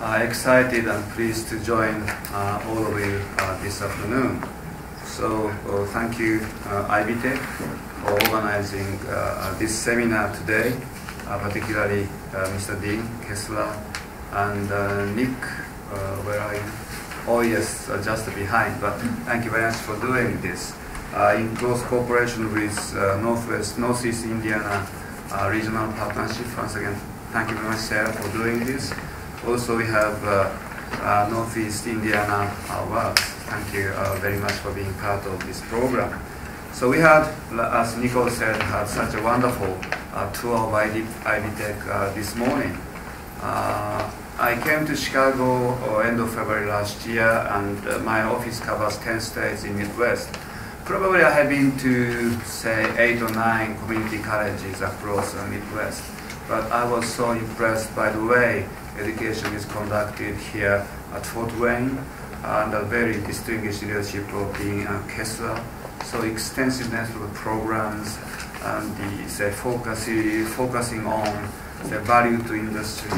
Uh, excited and pleased to join uh, all of you uh, this afternoon. So uh, thank you, uh, Ivy Tech, for organizing uh, this seminar today, uh, particularly Mr. Dean Kesler and Nick, where are you? Oh yes, just behind, but thank you very much for doing this. In close cooperation with Northwest, Northeast Indiana Regional Partnership, once again, thank you very much, Sarah, for doing this. Also, we have uh, uh, Northeast Indiana Works. Thank you uh, very much for being part of this program. So we had, as Nicole said, had such a wonderful uh, tour of Ivy Tech this morning. I came to Chicago end of February last year, and uh, my office covers 10 states in Midwest. Probably I have been to, say, eight or nine community colleges across the Midwest. But I was so impressed by the way education is conducted here at Fort Wayne, a very distinguished leadership of Dean Kesler. So extensive network of programs, and the say, focus, focusing on the value to industry,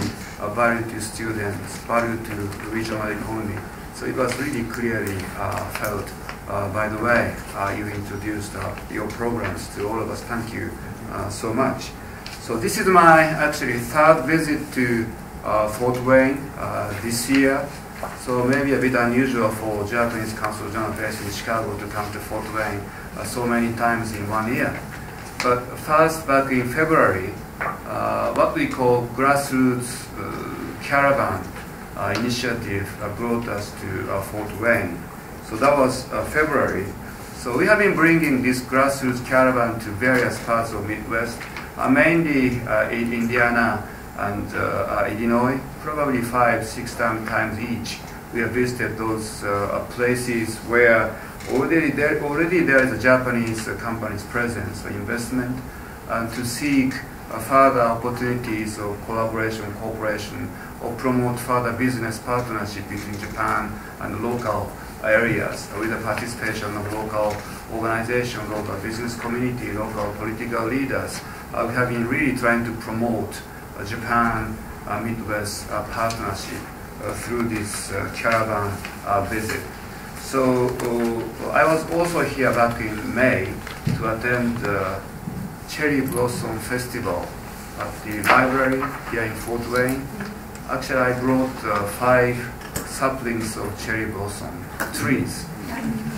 value to students, value to regional economy. So it was really clearly uh, felt uh, by the way uh, you introduced uh, your programs to all of us. Thank you uh, so much. So this is my actually third visit to uh, Fort Wayne uh, this year. So maybe a bit unusual for Japanese consul general based in Chicago to come to Fort Wayne uh, so many times in one year. But first, back in February, uh, what we call grassroots uh, caravan uh, initiative brought us to Fort Wayne. So that was February. So we have been bringing this grassroots caravan to various parts of Midwest, mainly in Indiana and uh, uh, Illinois, probably five, six times each. We have visited those uh, places where already there, already there is a Japanese company's presence or investment, and to seek further opportunities of collaboration, cooperation, or promote further business partnership between Japan and local areas with the participation of local organizations, local business community, local political leaders. Uh, we have been really trying to promote Japan uh, Midwest uh, partnership uh, through this uh, caravan uh, visit. So uh, I was also here back in May to attend the Cherry Blossom Festival at the library here in Fort Wayne. Actually, I brought uh, five saplings of cherry blossom trees.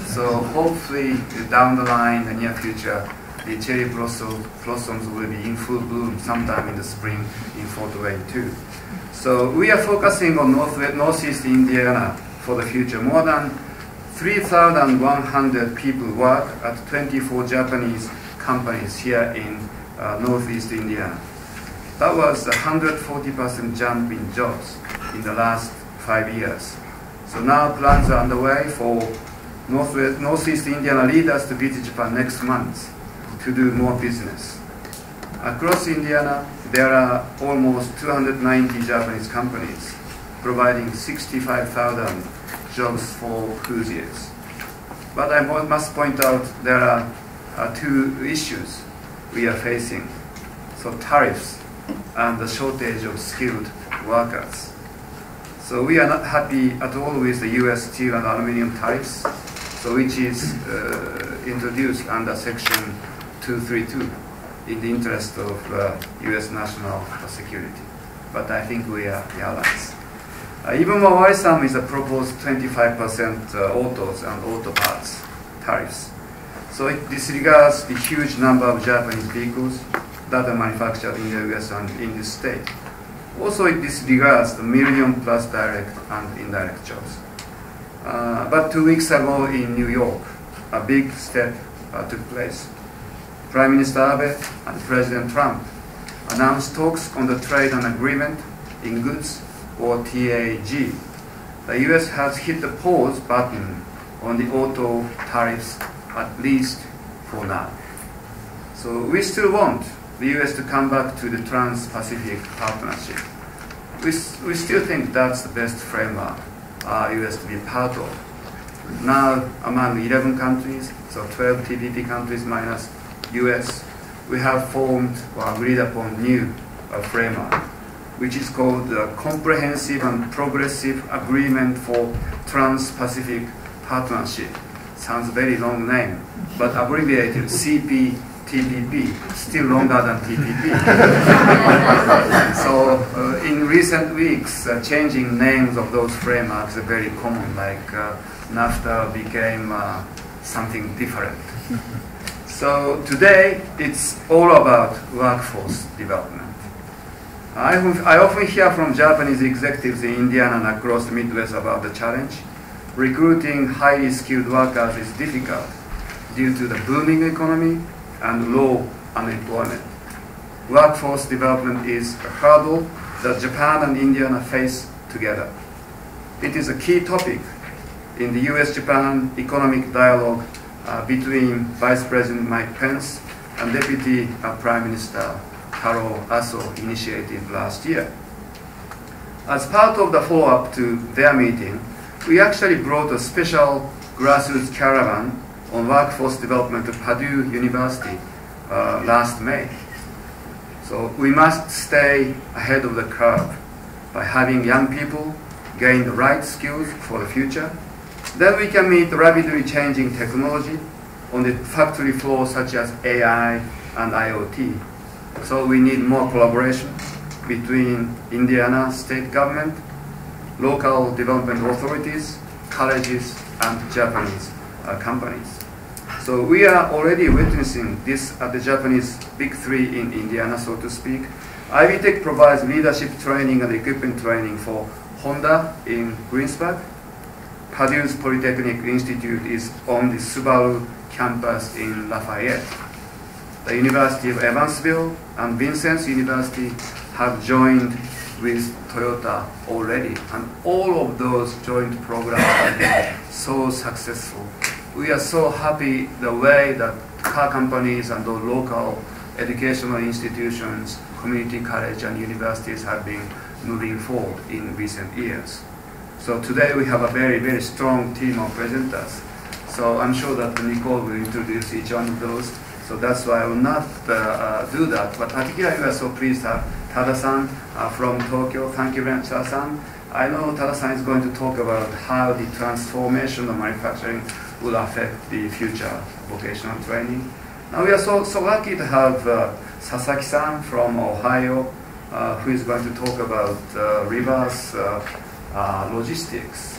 So hopefully down the line, in the near future, the cherry blossom, blossoms will be in full bloom sometime in the spring in Fort Wayne too. So we are focusing on North, Northeast Indiana for the future. More than 3,100 people work at 24 Japanese companies here in uh, Northeast Indiana. That was a 140% jump in jobs in the last five years. So now plans are underway for Northwest, Northeast Indiana leaders to visit Japan next month to do more business. Across Indiana, there are almost 290 Japanese companies providing 65,000 jobs for enthusiasts. But I must point out there are uh, two issues we are facing. So tariffs and the shortage of skilled workers. So we are not happy at all with the U.S. steel and aluminum tariffs, so which is uh, introduced under Section 232 in the interest of uh, U.S. national security. But I think we are the allies. Uh, even more worrisome is the proposed 25% uh, autos and auto parts tariffs. So it disregards the huge number of Japanese vehicles that are manufactured in the US and in this state. Also, it disregards the million plus direct and indirect jobs. Uh, but two weeks ago in New York, a big step uh, took place. Prime Minister Abe and President Trump announced talks on the trade and agreement in goods or TAG. The US has hit the pause button on the auto tariffs at least for now. So we still want the US to come back to the Trans-Pacific Partnership. We, we still think that's the best framework uh, US to be part of. Now, among 11 countries, so 12 TPP countries minus US, we have formed or agreed upon new uh, framework. which is called the Comprehensive and Progressive Agreement for Trans-Pacific Partnership. Sounds very long name, but abbreviated CPTPP, still longer than TPP. so uh, in recent weeks, uh, changing names of those frameworks are very common, like uh, NAFTA became uh, something different. So today, it's all about workforce development. I, I often hear from Japanese executives in Indiana and across the Midwest about the challenge. Recruiting highly skilled workers is difficult due to the booming economy and low unemployment. Workforce development is a hurdle that Japan and Indiana face together. It is a key topic in the US-Japan economic dialogue between Vice President Mike Pence and Deputy uh, Prime Minister Taro Aso initiated last year. As part of the follow-up to their meeting, we actually brought a special grassroots caravan on workforce development to Purdue University uh, last May. So we must stay ahead of the curve by having young people gain the right skills for the future then we can meet rapidly changing technology on the factory floor such as AI and IoT. So we need more collaboration between Indiana state government, local development authorities, colleges, and Japanese uh, companies. So we are already witnessing this at the Japanese big three in Indiana, so to speak. Ivy Tech provides leadership training and equipment training for Honda in Greensburg, Purdue's Polytechnic Institute is on the Subaru campus in Lafayette. The University of Evansville and Vincennes University have joined with Toyota already, and all of those joint programs have been so successful. We are so happy the way that car companies and the local educational institutions, community college and universities have been moving forward in recent years. So today we have a very, very strong team of presenters. So I'm sure that Nicole will introduce each one of those. So that's why I will not uh, uh, do that. But particularly we are so pleased to have Tada-san uh, from Tokyo. Thank you very much, Tada-san. I know Tada-san is going to talk about how the transformation of manufacturing will affect the future vocational training. Now we are so, so lucky to have uh, Sasaki-san from Ohio, uh, who is going to talk about uh, reverse uh, logistics.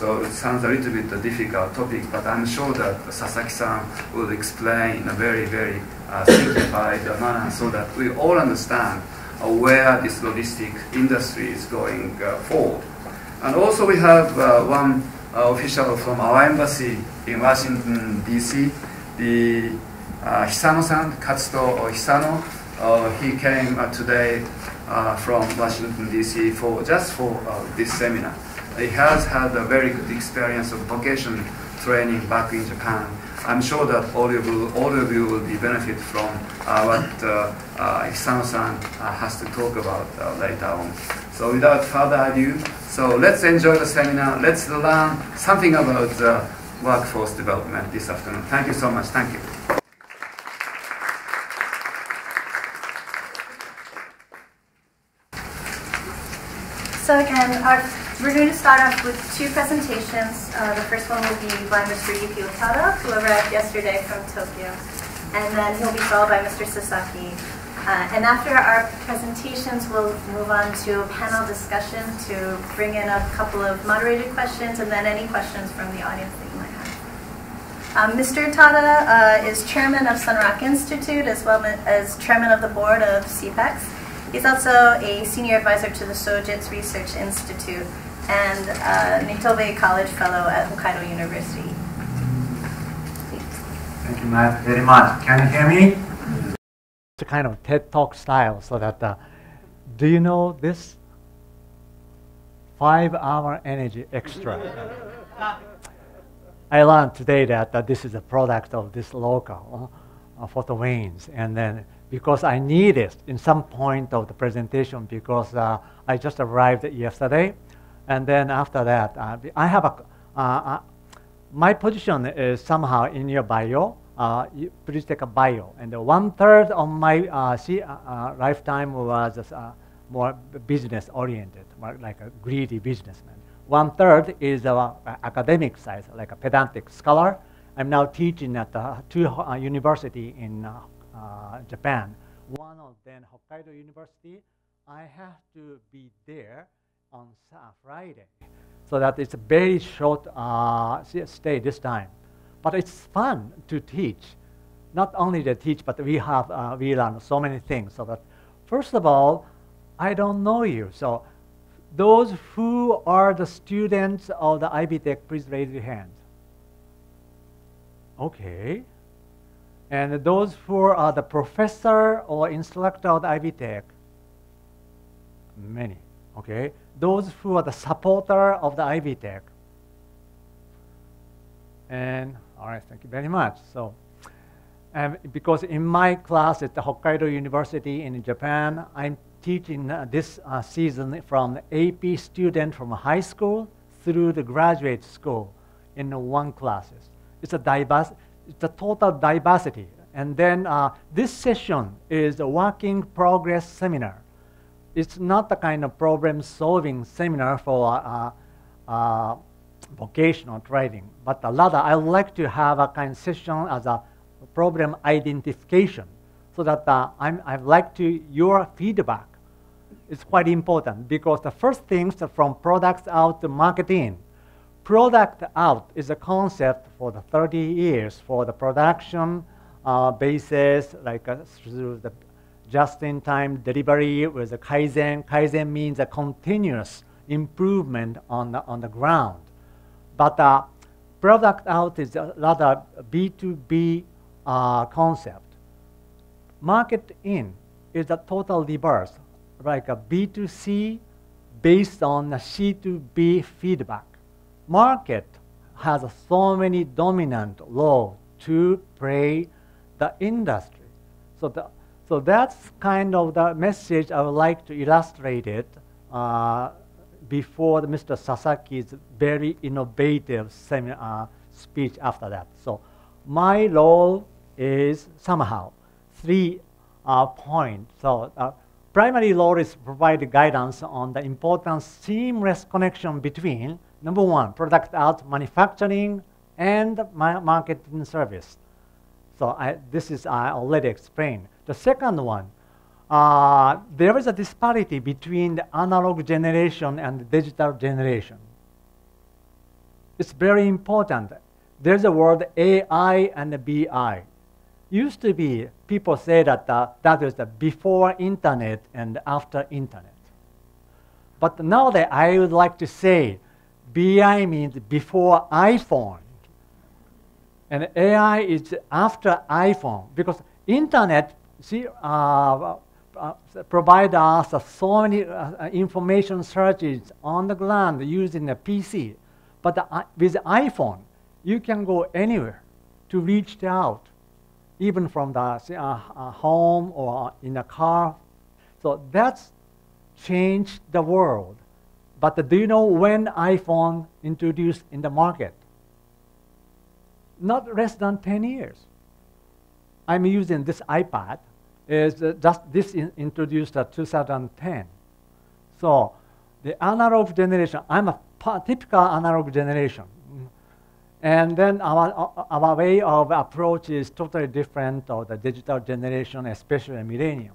So it sounds a little bit a difficult topic, but I'm sure that Sasaki-san will explain in a very, very uh, simplified manner so that we all understand uh, where this logistic industry is going uh, forward. And also we have uh, one uh, official from our embassy in Washington, D.C., the Hisano-san, Katsuto Hisano. he came today uh, from Washington, D.C. for just for uh, this seminar. He has had a very good experience of vocation training back in Japan. I'm sure that all of you, all of you will be benefit from uh, what uh, uh, Hisano-san uh, has to talk about uh, later on. So without further ado, so let's enjoy the seminar. Let's learn something about workforce development this afternoon. Thank you so much. Thank you. Again, our, we're going to start off with two presentations. Uh, the first one will be by Mr. Yukio Tada, who arrived yesterday from Tokyo. And then he'll be followed by Mr. Sasaki. Uh, and after our presentations, we'll move on to a panel discussion to bring in a couple of moderated questions and then any questions from the audience that you might have. Um, Mr. Tada uh, is chairman of Sunrock Institute as well as chairman of the board of CEPEX. He's also a senior advisor to the Sojitz Research Institute and a Nitobe College Fellow at Hokkaido University. Thank you, Matt, very much. Can you hear me? It's a kind of TED Talk style, so that, uh, do you know this? Five hour energy extra. I learned today that, that this is a product of this local uh, Fort Wayne's, and then because I need it in some point of the presentation because uh, I just arrived yesterday. And then after that, uh, I have a, uh, uh my position is somehow in your bio. Uh, you please take a bio. And one third of my uh, see, lifetime was more business oriented, more like a greedy businessman. One third is our academic side, like a pedantic scholar. I'm now teaching at uh, two uh, university in uh, Japan. One of them, Hokkaido University, I have to be there on Friday. So that it's a very short uh, stay this time. But it's fun to teach. Not only to teach, but we have uh, we learn so many things. So that first of all, I don't know you. So those who are the students of the Ivy Tech, please raise your hand. Okay. And those who are the professor or instructor of Ivy Tech, many. Okay those who are the supporter of the Ivy Tech. And all right, thank you very much. So, um, because in my class at the Hokkaido University in Japan, I'm teaching uh, this uh, season from AP student from high school through the graduate school in one classes. It's a diverse, a total diversity. And then uh, this session is a working progress seminar it's not the kind of problem solving seminar for uh, uh, vocational training, but rather I would like to have a kind of session as a problem identification so that uh, I'm, I'd like to your feedback. It's quite important because the first things from products out to marketing. Product out is a concept for the 30 years for the production uh, basis, like uh, through the just-in-time delivery with the Kaizen. Kaizen means a continuous improvement on the, on the ground. But uh, product out is a rather B2B uh, concept. Market in is a total reverse, like a B2C based on a C2B feedback. Market has so many dominant laws to play the industry. So the so that's kind of the message I would like to illustrate it uh, before Mr. Sasaki's very innovative seminar, uh, speech after that. So my role is somehow three uh, points. So uh, primary role is provide guidance on the important seamless connection between number one, product out manufacturing and marketing service. So I, this is I already explained. The second one, uh, there is a disparity between the analog generation and the digital generation. It's very important. There's a word AI and BI. Used to be, people say that uh, that is the before internet and after internet. But now that I would like to say BI means before iPhone. And AI is after iPhone because internet see, uh, uh, provide us so many uh, information searches on the ground using a PC. But the, with iPhone, you can go anywhere to reach out, even from the uh, home or in a car. So that's changed the world. But do you know when iPhone introduced in the market? Not less than 10 years. I'm using this iPad is uh, just this in introduced at 2010. So the analog generation, I'm a typical analog generation. And then our, our way of approach is totally different of the digital generation, especially the millennium.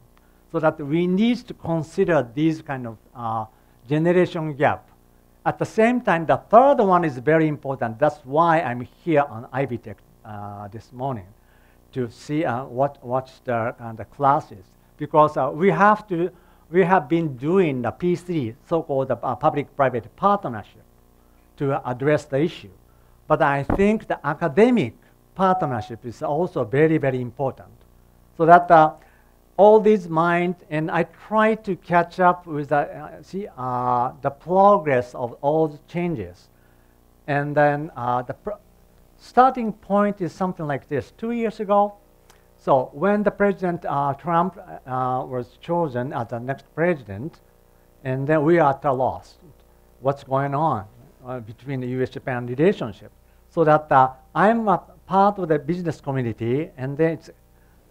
So that we need to consider these kind of uh, generation gap. At the same time, the third one is very important. That's why I'm here on Ivy Tech uh, this morning to see uh, what watch the, uh, the classes because uh, we have to we have been doing the P3 so-called uh, public-private partnership to address the issue, but I think the academic partnership is also very very important, so that uh, all these mind and I try to catch up with the, uh, see the progress of all the changes, and then the starting point is something like this. Two years ago, so when the President uh, Trump uh, was chosen as the next president, and then we are at a loss. What's going on uh, between the U.S.-Japan relationship? So that uh, I'm a part of the business community, and then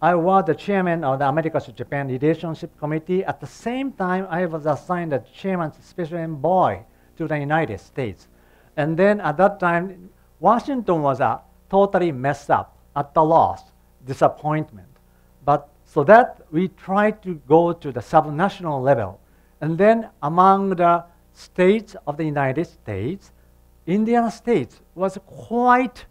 I was the chairman of the America to Japan Relationship Committee. At the same time, I was assigned as chairman's special envoy to the United States. And then at that time, Washington was uh, totally messed up, at the loss, disappointment. But so that we tried to go to the subnational level. And then among the states of the United States, Indiana States was quite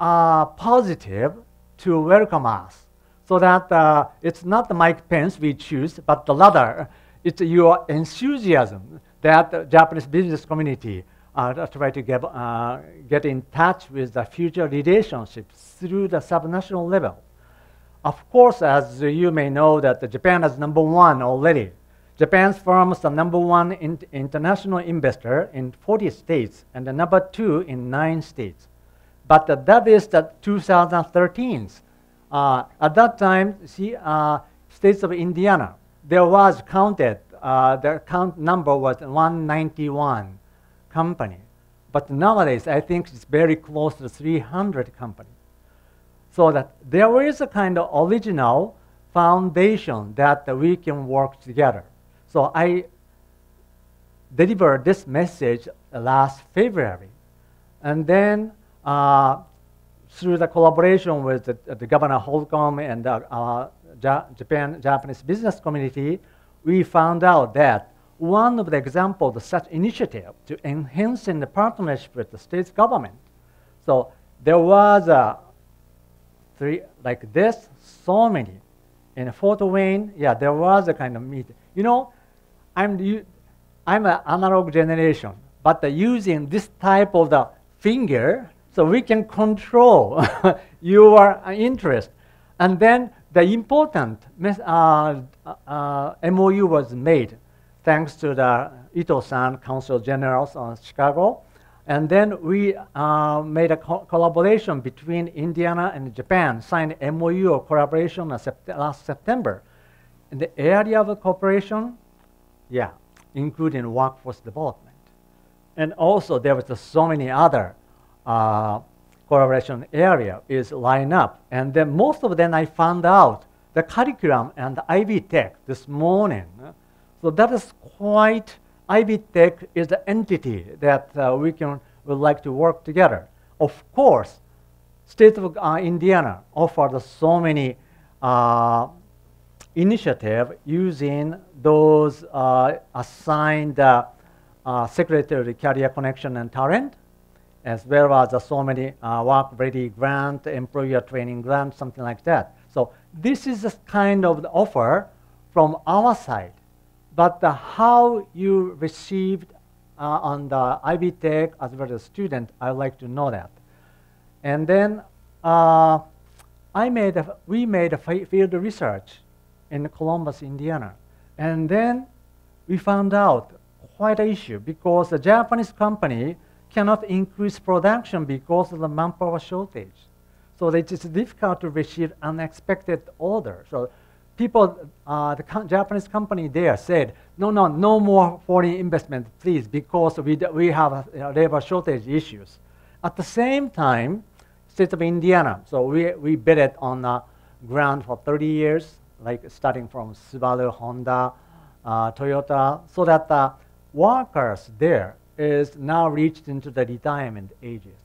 uh, positive to welcome us. So that uh, it's not the Mike Pence we choose, but the rather it's your enthusiasm that the Japanese business community uh, try to get, uh, get in touch with the future relationships through the subnational level. Of course, as you may know, that Japan is number one already. Japan's firms are number one in international investor in 40 states and the number two in nine states. But that is the 2013. Uh, at that time, see, uh, states of Indiana, there was counted, uh, the count number was 191 company. But nowadays, I think it's very close to 300 companies. So that there is a kind of original foundation that we can work together. So I delivered this message last February. And then uh, through the collaboration with the, uh, the Governor Holcomb and the uh, uh Japan Japanese business community, we found out that one of the examples of such initiative to enhancing the partnership with the state government. So there was a three like this, so many. In Fort Wayne, yeah, there was a kind of meeting. You know, I'm the, I'm an analog generation, but using this type of the finger, so we can control your interest. And then the important uh, uh, MOU was made thanks to the Ito-san, Consul General of Chicago. And then we uh, made a co collaboration between Indiana and Japan, signed MOU of collaboration last September. In the area of cooperation, yeah, including workforce development. And also there was so many other uh, collaboration area is lined up. And then most of them I found out the curriculum and Ivy Tech this morning so that is quite, Ivy Tech is the entity that uh, we can, would like to work together. Of course, state of uh, Indiana offered so many uh, initiative using those uh, assigned uh, uh, Secretary Career Connection and Talent, as well as uh, so many uh, work ready grant, employer training grant, something like that. So this is a kind of the offer from our side but the, how you received uh, on the Ivy Tech as well as student, I'd like to know that. And then uh, I made a, we made a field research in Columbus, Indiana. And then we found out quite an issue because the Japanese company cannot increase production because of the manpower shortage. So it's difficult to receive unexpected orders. So people, uh, the Japanese company there said, no, no, no more foreign investment, please, because we, we have labor shortage issues. At the same time, state of Indiana, so we, we bid it on the ground for 30 years, like starting from Subaru, Honda, uh, Toyota, so that the workers there is now reached into the retirement ages.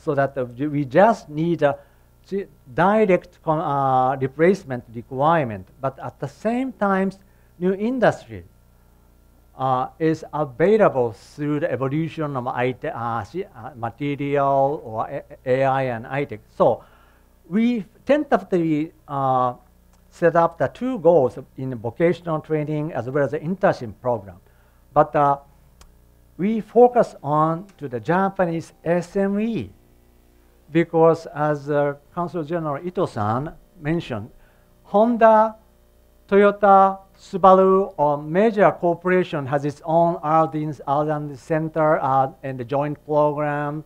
So that we just need a direct uh, replacement requirement, but at the same time, new industry uh, is available through the evolution of IT, uh, uh, material or AI and IT. So we tentatively uh, set up the two goals in vocational training as well as the internship program. But we focus on to the Japanese SME because as uh, Consul General Ito-san mentioned, Honda, Toyota, Subaru, or major corporation has its own R&D center uh, and the joint program,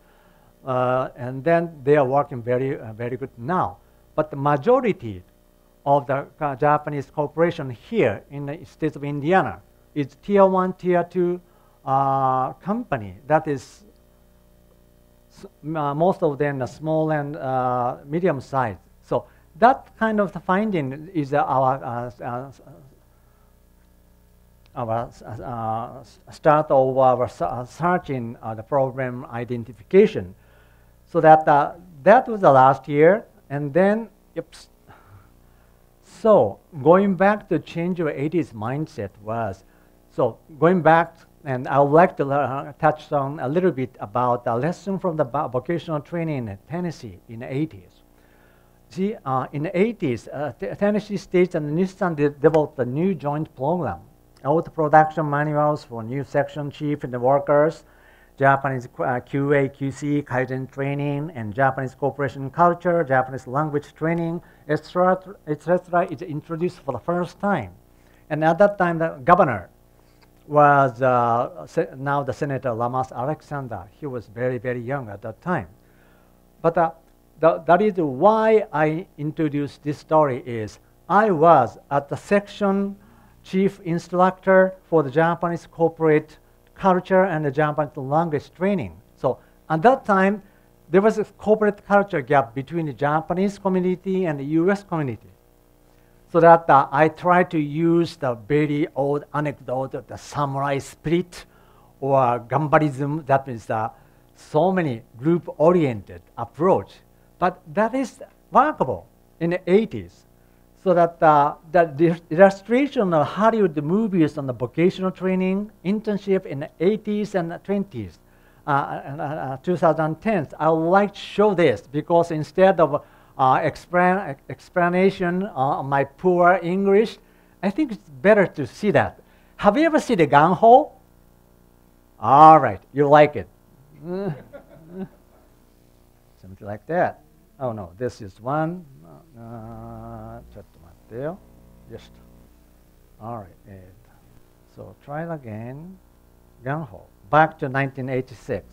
uh, and then they are working very, uh, very good now. But the majority of the uh, Japanese corporation here in the state of Indiana is tier one, tier two uh, company that is uh, most of them are small and uh, medium sized. So that kind of finding is our, uh, uh, our uh, start of our searching the problem identification. So that, that was the last year, and then, yep. So going back to change your 80s mindset was, so going back, and I would like to learn, touch on a little bit about the lesson from the vocational training in Tennessee in the 80s. See, uh, in the 80s, uh, Tennessee State and Nissan de developed a new joint program. The production manuals for new section chief and the workers, Japanese uh, QA, QC, Kaizen training, and Japanese corporation culture, Japanese language training, etc., etc., is introduced for the first time. And at that time, the governor was uh, now the Senator Lamar Alexander. He was very, very young at that time. But uh, the, that is why I introduced this story is I was at the section chief instructor for the Japanese corporate culture and the Japanese language training. So at that time, there was a corporate culture gap between the Japanese community and the US community. So that uh, I try to use the very old anecdote of the samurai spirit or gambarism, that means uh, so many group-oriented approach but that is workable in the 80s. So that uh, the illustration of Hollywood movies on the vocational training, internship in the 80s and 20s, uh, uh, 2010s, uh, I would like to show this because instead of uh, explan explanation uh, my poor English. I think it's better to see that. Have you ever seen the gung ho? All right, you like it. Something like that. Oh no, this is one. Uh, just. All right. And so try again. Gung ho. Back to 1986.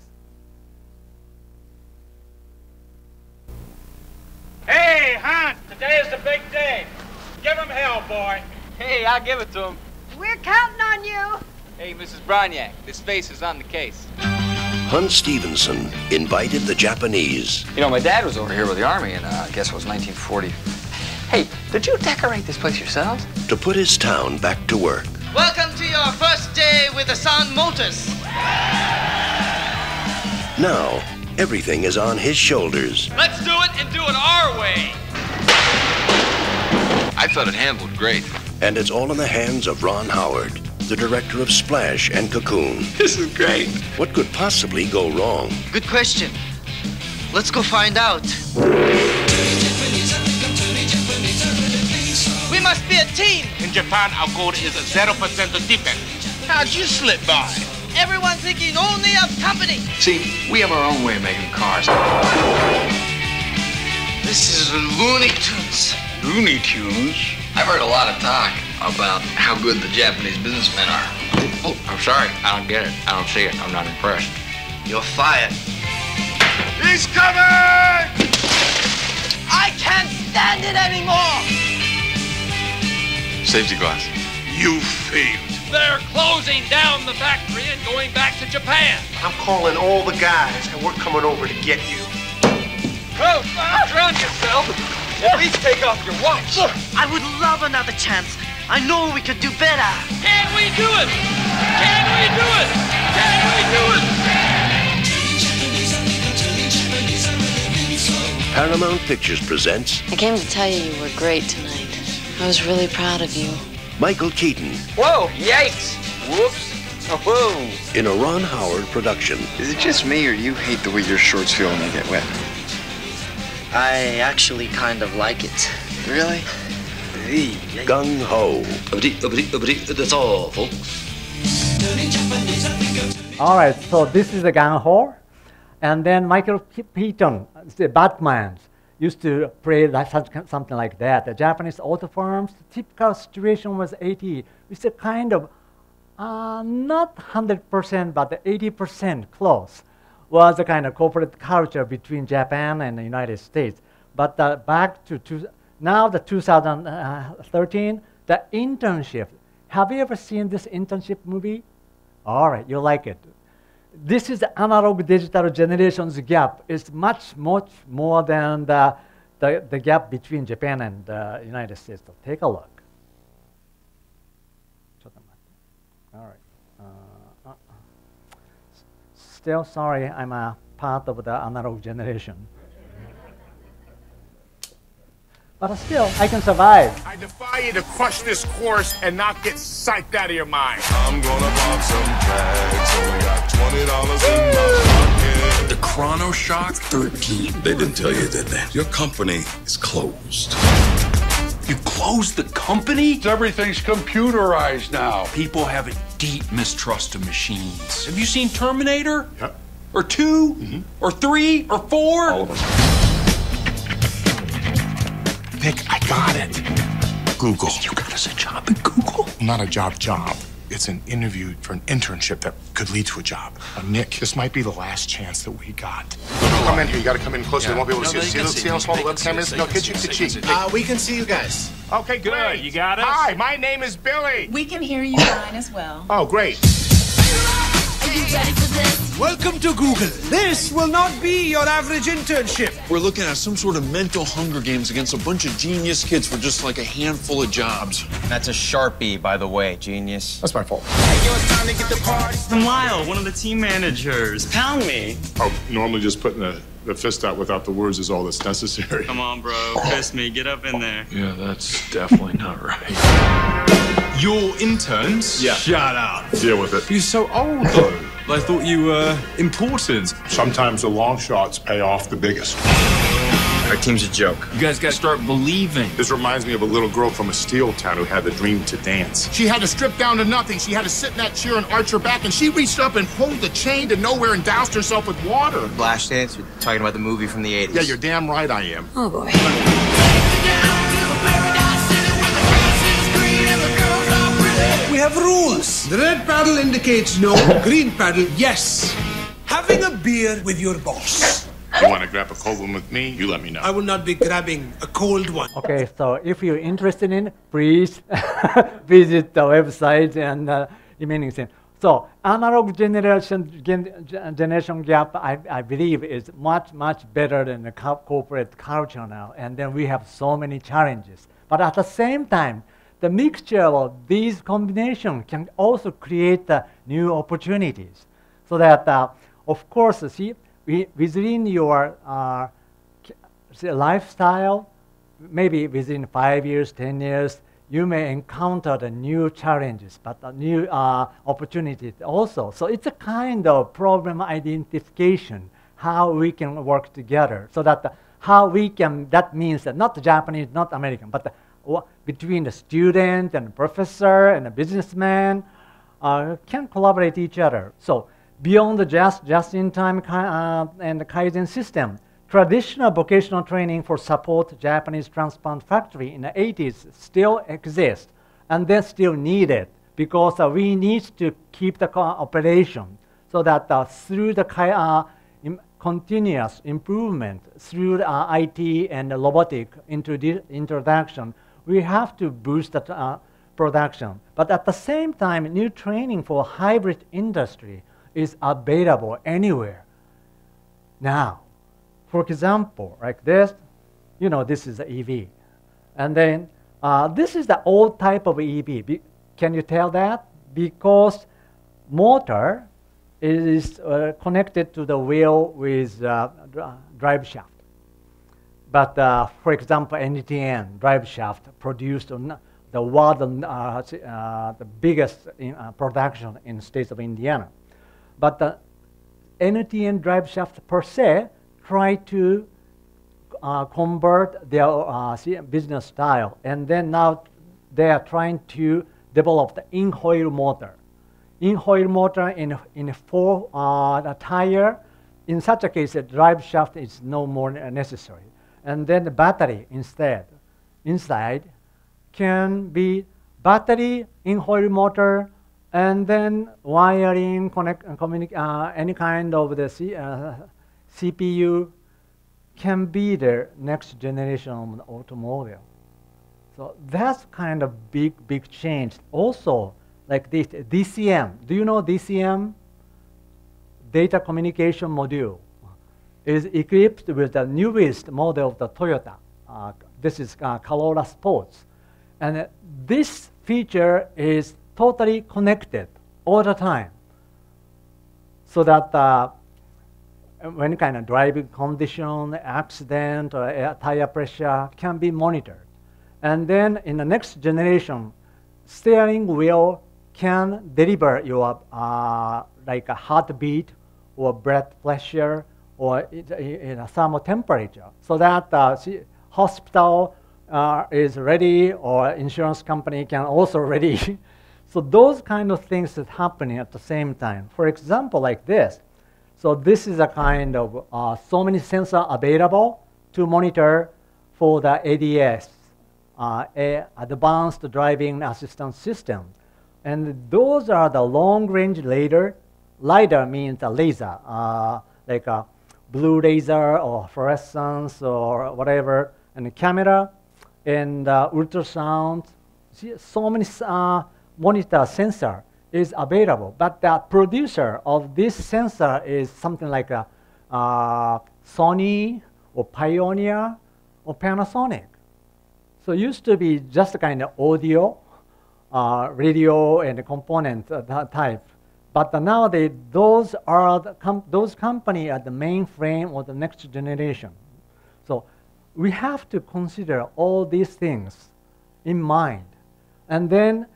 Hey, Hunt! Today is the big day. Give him hell, boy. Hey, I'll give it to him. We're counting on you. Hey, Mrs. Broniak, this face is on the case. Hunt Stevenson invited the Japanese. You know, my dad was over here with the Army and uh, I guess it was 1940. Hey, did you decorate this place yourselves? To put his town back to work. Welcome to your first day with the Sun Motors. Now, everything is on his shoulders. Let's do it and do it our way. I thought it handled great. And it's all in the hands of Ron Howard the director of Splash and Cocoon. This is great. What could possibly go wrong? Good question. Let's go find out. We must be a team. In Japan, our goal is 0% of defense. How'd you slip by? Everyone's thinking only of company. See, we have our own way of making cars. This is Looney Tunes. Looney Tunes? I've heard a lot of talk about how good the Japanese businessmen are. Oh, oh I'm sorry. I don't get it. I don't see it. I'm not impressed. You're fired. He's coming! I can't stand it anymore! Safety glass. You failed. They're closing down the factory and going back to Japan. I'm calling all the guys, and we're coming over to get you. Oh, drown yourself. At least take off your watch. I would love another chance. I know we could do better. Can we do it? Can we do it? Can we do it? Paramount Pictures presents. I came to tell you you were great tonight. I was really proud of you. Michael Keaton. Whoa, yikes. Whoops. Oh, whoa. In a Ron Howard production. Is it just me, or you hate the way your shorts feel when they get wet? I actually kind of like it. Really? Gung Ho. That's all, folks. All right, so this is the Gung Ho. And then Michael Keaton, the Batman, used to pray like something like that. The Japanese auto firms, typical situation was 80. It's a kind of uh, not 100%, but 80% close was the kind of corporate culture between Japan and the United States. But uh, back to, to now the 2013, the internship. Have you ever seen this internship movie? All right, you like it. This is the analog digital generations gap. It's much, much more than the, the the, gap between Japan and the United States. So take a look. All right. Uh, uh, still sorry, I'm a part of the analog generation. But still, I can survive. I defy you to crush this course and not get psyched out of your mind. I'm gonna pop some tags. Only got twenty dollars in my pocket. The Chrono Shock 13. They didn't tell you, did they? Your company is closed. You closed the company? Everything's computerized now. People have a deep mistrust of machines. Have you seen Terminator? Yep. Or 2 Mm-hmm. Or three? Or four? All. Nick, I got it. Google. You got us a job at Google? Not a job job. It's an interview for an internship that could lead to a job. Uh, Nick, this might be the last chance that we got. Come in here. You got to come in closer. They won't be able to No, see they us. See, can see how small the webcam is? No, They kitchen can to see cheek. Uh, we can see you guys. Okay, great. you got us? Hi, my name is Billy. We can hear you fine as well. Oh, great. Welcome to Google. This will not be your average internship. We're looking at some sort of mental Hunger Games against a bunch of genius kids for just like a handful of jobs. That's a Sharpie, by the way, genius. That's my fault. Hey, yo, it's time to get the party. I'm Lyle, one of the team managers. Pound me. Oh, normally just putting the, the fist out without the words is all that's necessary. Come on, bro. Fist me. Get up in there. Yeah, that's definitely not right. Your interns? Yeah. Shut up. Deal with it. You're so old, though. I thought you were important. Sometimes the long shots pay off the biggest. Our team's a joke. You guys gotta start believing. This reminds me of a little girl from a steel town who had the dream to dance. She had to strip down to nothing. She had to sit in that chair and arch her back, and she reached up and pulled the chain to nowhere and doused herself with water. Flashdance? You're talking about the movie from the 80s. Yeah, you're damn right I am. Oh boy. Have rules. The red paddle indicates no, green paddle, yes. Having a beer with your boss. You want to grab a cold one with me? You let me know. I will not be grabbing a cold one. Okay, so if you're interested in, please visit the website and uh, remaining thing. So analog generation gen, gen- generation gap, I, I believe, is much much better than the co- corporate culture now. And then we have so many challenges. But at the same time, the mixture of these combinations can also create uh, new opportunities. So that, uh, of course, see, within your uh, lifestyle, maybe within five years, 10 years, you may encounter the new challenges, but the new uh, opportunities also. So it's a kind of problem identification, how we can work together, so that how we can, that means that not Japanese, not American, but between the student and the professor and the businessman uh, can collaborate each other. So beyond the just, just-in-time uh, and the Kaizen system, traditional vocational training for support Japanese transplant factory in the 80s still exists, and they're still needed because uh, we need to keep the operation so that uh, through the uh, continuous improvement through uh, IT and robotic introdu- introduction, we have to boost the uh, production. But at the same time, new training for hybrid industry is available anywhere. Now, for example, like this, you know, this is the EV. And then uh, this is the old type of EV. Be- can you tell that? Because motor is uh, connected to the wheel with uh, dr- drive shaft. But uh, for example, NTN drive shaft produced on the world, uh, uh, the biggest in, uh, production in the states of Indiana. But the NTN drive shaft per se try to uh, convert their uh, business style, and then now they are trying to develop the in-coil motor. In-coil motor in in four uh, tire. In such a case, the drive shaft is no more necessary, and then the battery instead inside can be battery in-coil motor and then wiring, connect, uh, uh, any kind of the C, uh, CPU can be the next generation of the automobile. So that's kind of big, big change. Also, like this DCM. Do you know DCM? Data communication module is equipped with the newest model of the Toyota. uh, this is uh, Corolla Sports. And uh, this feature is totally connected all the time. So that uh, when kind of driving condition, accident, or air, tire pressure can be monitored. And then in the next generation, steering wheel can deliver your uh, like a heartbeat or blood pressure or in a thermal temperature so that uh, hospital uh, is ready or insurance company can also ready. so those kind of things is happening at the same time. For example, like this. So this is a kind of uh, so many sensor available to monitor for the ADS, uh, Advanced Driving Assistance System. And those are the long-range LiDAR. LiDAR means a laser, uh, like a blue laser or fluorescence or whatever, and the camera and uh, ultrasound. See, so many uh, monitor sensor is available, but the producer of this sensor is something like a uh, Sony or Pioneer or Panasonic. So it used to be just a kind of audio, uh, radio, and component uh, type. But nowadays, those are com those companies are the mainframe of the next generation. So we have to consider all these things in mind. And then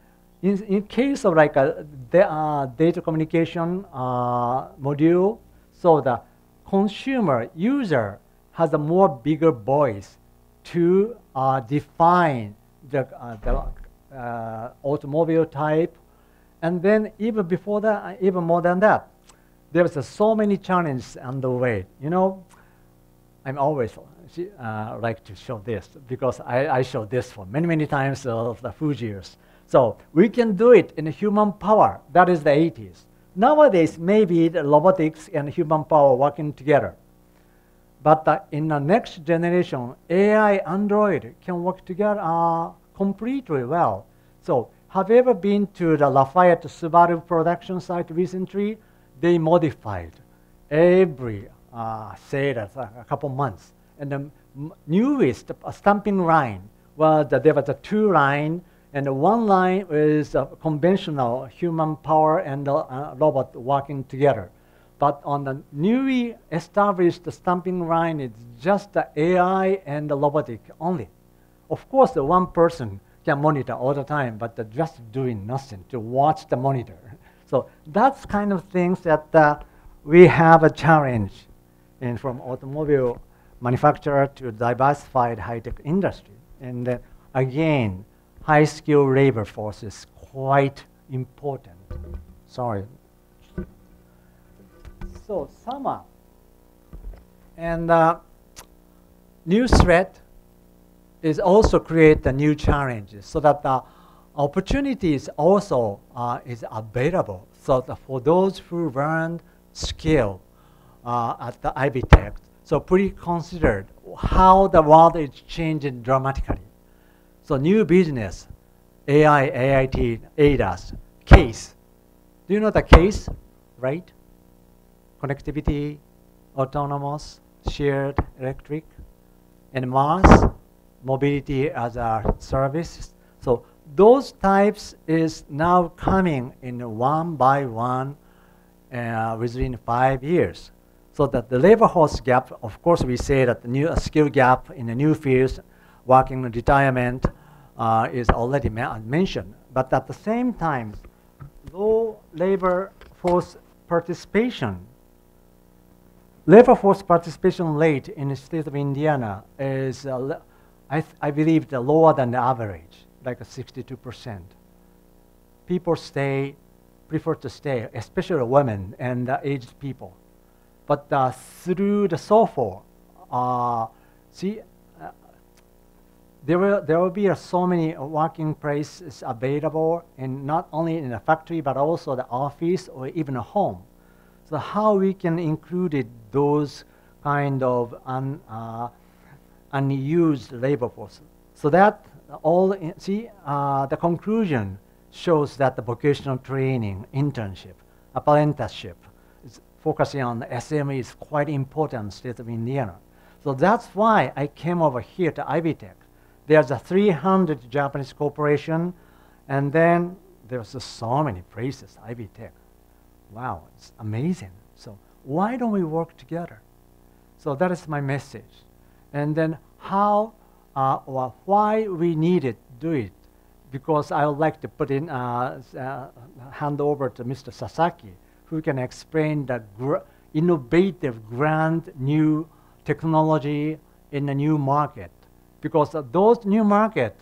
in, in case of like a uh, data communication uh, module, so the consumer user has a more bigger voice to uh, define the, uh, the uh, automobile type and then even before that, uh, even more than that, there's uh, so many challenges on the way. You know, I'm always uh, like to show this because I, I showed this for many, many times of the Fuji years. So we can do it in human power. That is the 80s. Nowadays, maybe robotics and human power working together. But uh, in the next generation, AI, Android can work together uh, completely well. So have you ever been to the Lafayette Subaru production site recently? They modified every, uh, say that a couple months. And the newest stamping line was that there was a two line, and the one line is a conventional human power and the uh, robot working together. But on the newly established stamping line, it's just the AI and the robotic only. Of course, the one person can monitor all the time, but just doing nothing to watch the monitor. So that's kind of things that uh, we have a challenge in from automobile manufacturer to diversified high-tech industry. And uh, again, high-skilled labor force is quite important. Sorry. So summer. And uh, new threat is also create the new challenges so that the opportunities also uh, is available. So for those who learned skill uh, at the Ivy Tech, so please consider how the world is changing dramatically. So new business, AI, AIT, ADAS, case. Do you know the case, right? Connectivity, autonomous, shared electric, and mass, mobility as a service. So those types is now coming in one by one uh, within five years. So that the labor force gap, of course, we say that the new skill gap in the new fields, working retirement, uh, is already mentioned. But at the same time, low labor force participation, labor force participation rate in the state of Indiana is uh, I, I believe the lower than the average, like a 62%. People stay, prefer to stay, especially women and uh, aged people. But uh, through the software, uh, see, uh, there will, there will be so many working places available, and not only in the factory, but also the office or even a home. So how we can include those kind of un, uh, unused labor force. So that all, in, see, uh, the conclusion shows that the vocational training, internship, apprenticeship, is focusing on SME is quite important state of Indiana. So that's why I came over here to Ivy Tech. There's a 300 Japanese corporation, and then there's so many places, Ivy Tech. Wow, it's amazing. So why don't we work together? So that is my message. And then how uh, or why we need it, do it. Because I would like to put in, uh, uh, hand over to Mr. Sasaki, who can explain the gr innovative, grand new technology in a new market. Because those new market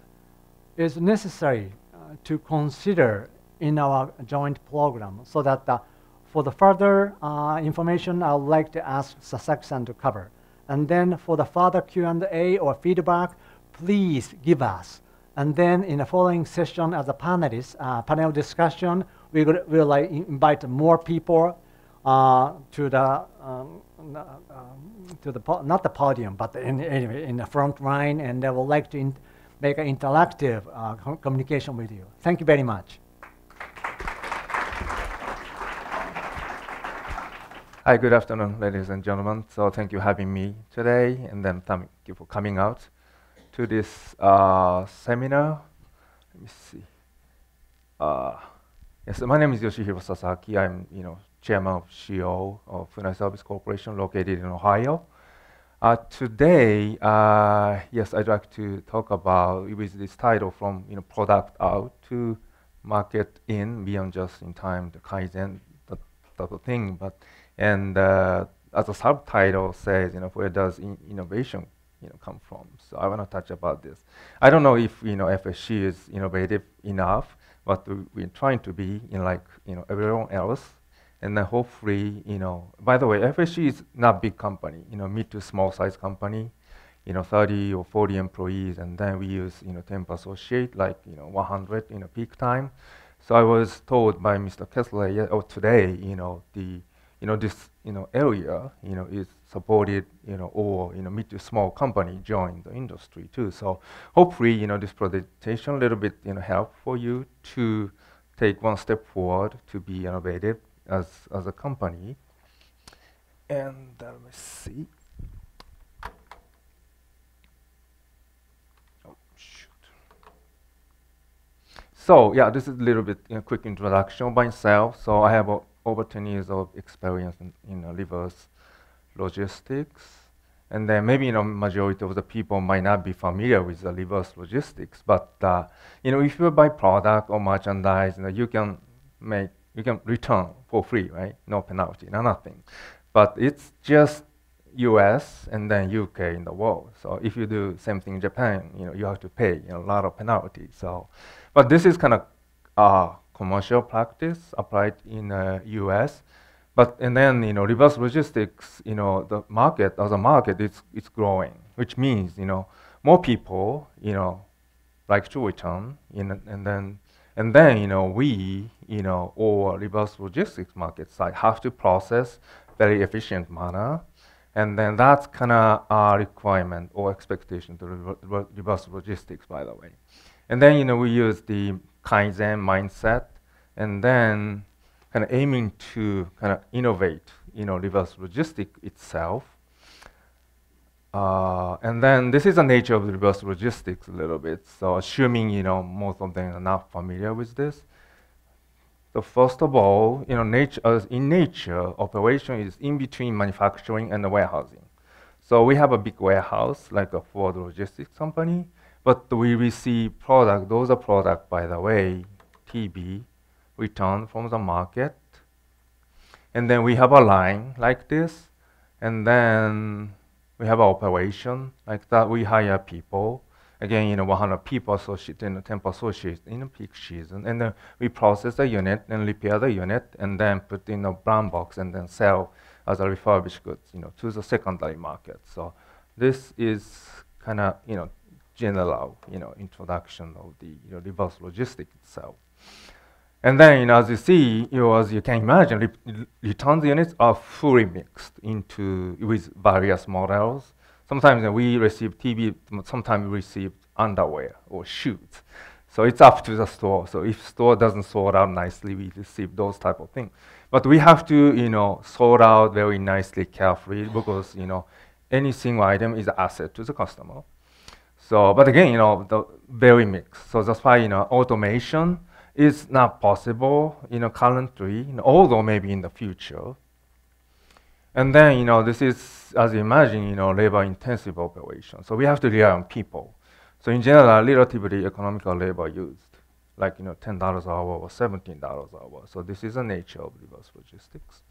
is necessary uh, to consider in our joint program so that uh, for the further uh, information, I would like to ask Sasaki-san to cover. And then for the further Q&A or feedback, please give us. And then in the following session as a panelist, uh, panel discussion, we will we'll, like, invite more people uh, to the um, uh, to the not the podium, but in, anyway in the front line, and they would like to make an interactive uh, communication with you. Thank you very much. Hi, good afternoon, ladies and gentlemen. So thank you for having me today, and then thank you for coming out to this uh, seminar. Let me see. Uh, yes, my name is Yoshihiro Sasaki. I'm, you know, chairman of CEO of Funai Service Corporation, located in Ohio. Uh, today, uh, yes, I'd like to talk about with this title from you know product out to market in beyond just in time the kaizen type of thing, but and uh, as a subtitle says, you know, where does in innovation, you know, come from? So I want to touch about this. I don't know if you know FSC is innovative enough, but we, are trying to be, you know, like you know everyone else, and then hopefully, you know. By the way, FSC is not big company, you know, mid to small size company, you know, 30 or 40 employees, and then we use you know temp associate like you know 100 in a peak time. So I was told by Mr. Kesler yeah, oh, today, you know, the you know, this, you know, area, you know, is supported, you know, or, you know, mid to small company join the industry too. So hopefully, you know, this presentation a little bit, you know, help for you to take one step forward to be innovative as, as a company. And uh, let me see. Oh, shoot. So yeah, this is a little bit you know, quick introduction by myself. So I have a over 10 years of experience in, in uh, reverse logistics. And then maybe you know majority of the people might not be familiar with the reverse logistics, but uh, you know if you buy product or merchandise, you, know, you can make you can return for free, right? No penalty, no nothing. But it's just U.S. and then U.K. in the world. So if you do same thing in Japan, you know you have to pay you know, a lot of penalty. So, but this is kind of uh, commercial practice applied in uh, U.S. But and then you know reverse logistics, you know the market as a market it's it's growing, which means you know more people you know like to return, in, and then and then you know we you know or reverse logistics market side have to process very efficient manner, and then that's kind of a requirement or expectation to reverse logistics, by the way. And then you know we use the Kaizen mindset, and then kind of aiming to kind of innovate, you know, reverse logistic itself. Uh, and then this is the nature of the reverse logistics a little bit. So assuming, you know, most of them are not familiar with this. So first of all, you know, nature, uh, in nature, operation is in between manufacturing and the warehousing. So we have a big warehouse, like a Ford logistics company, but we receive product, those are product, by the way, TV, return from the market. And then we have a line like this, and then we have an operation like that. We hire people. Again, you know, 100 people associated the temp associates in peak season, and then we process the unit and repair the unit, and then put in a brown box and then sell as a refurbished goods, you know, to the secondary market. So this is kind of, you know, general, you know, introduction of the you know, reverse logistics itself. And then, you know, as you see, you know, as you can imagine, re return units are fully mixed into with various models. Sometimes we receive TV, sometimes we receive underwear or shoes. So it's up to the store. So if store doesn't sort out nicely, we receive those type of things. But we have to, you know, sort out very nicely, carefully, because you know, any single item is an asset to the customer. So, but again, you know, the very mixed. So that's why, you know, automation is not possible, you know, currently, although maybe in the future. And then, you know, this is, as you imagine, you know, labor-intensive operation. So we have to rely on people. So in general, relatively economical labor used, like, you know, $10 an hour or $17 an hour. So this is the nature of reverse logistics.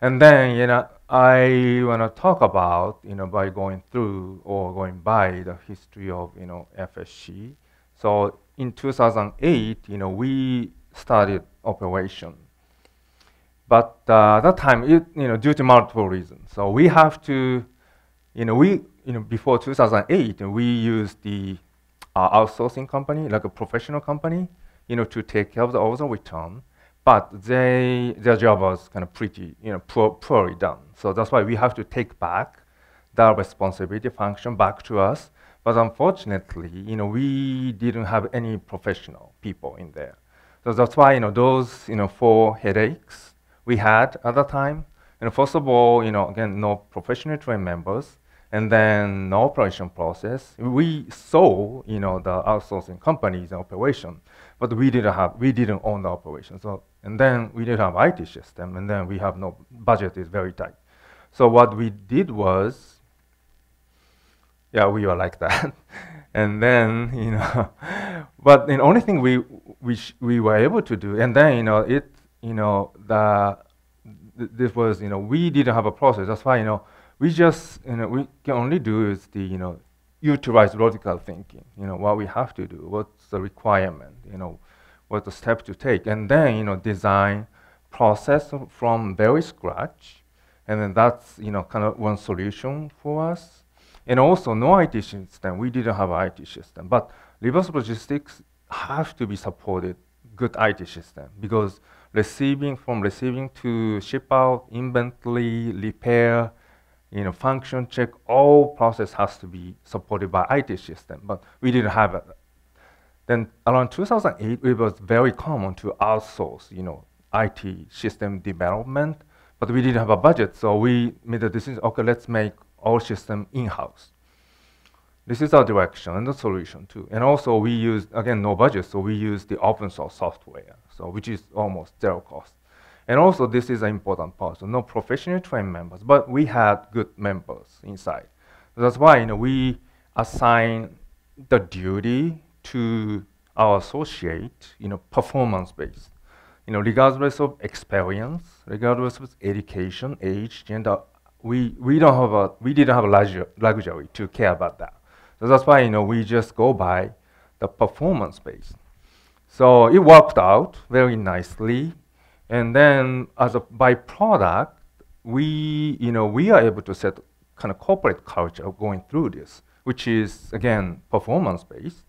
And then, you know, I want to talk about, you know, by going through or going by the history of, you know, FSC. So in 2008, you know, we started operation. But uh, at that time, it, you know, due to multiple reasons. So we have to, you know, we, you know, before 2008, we used the uh, outsourcing company, like a professional company, you know, to take care of the order return but they, their job was kind of pretty, you know, poor, poorly done. So that's why we have to take back that responsibility function back to us. But unfortunately, you know, we didn't have any professional people in there. So that's why, you know, those, you know, four headaches we had at the time. And first of all, you know, again, no professional trained members, and then no operation process. We saw, you know, the outsourcing companies operation, but we didn't have, we didn't own the operation. So and then we didn't have IT system, and then we have no budget is very tight. So what we did was, yeah, we were like that. and then, you know, but the only thing we, we, we were able to do, and then, you know, it, you know, the, th this was, you know, we didn't have a process. That's why, you know, we just, you know, we can only do is the, you know, utilize logical thinking. You know, what we have to do, what's the requirement, you know, what the step to take, and then you know design process from very scratch, and then that's you know kind of one solution for us. And also no IT system. We didn't have IT system, but reverse logistics have to be supported good IT system because receiving from receiving to ship out, inventory, repair, you know, function check, all process has to be supported by IT system. But we didn't have it then around 2008, it was very common to outsource, you know, IT system development, but we didn't have a budget, so we made the decision, okay, let's make our system in-house. This is our direction and the solution too. And also we use, again, no budget, so we use the open source software, so which is almost zero cost. And also this is an important part, so no professionally trained members, but we had good members inside. So that's why, you know, we assign the duty to our associate, you know, performance-based. You know, regardless of experience, regardless of education, age, gender, we, we don't have a, we didn't have a luxury, luxury to care about that. So that's why, you know, we just go by the performance-based. So it worked out very nicely. And then as a byproduct, we, you know, we are able to set kind of corporate culture of going through this, which is, again, performance-based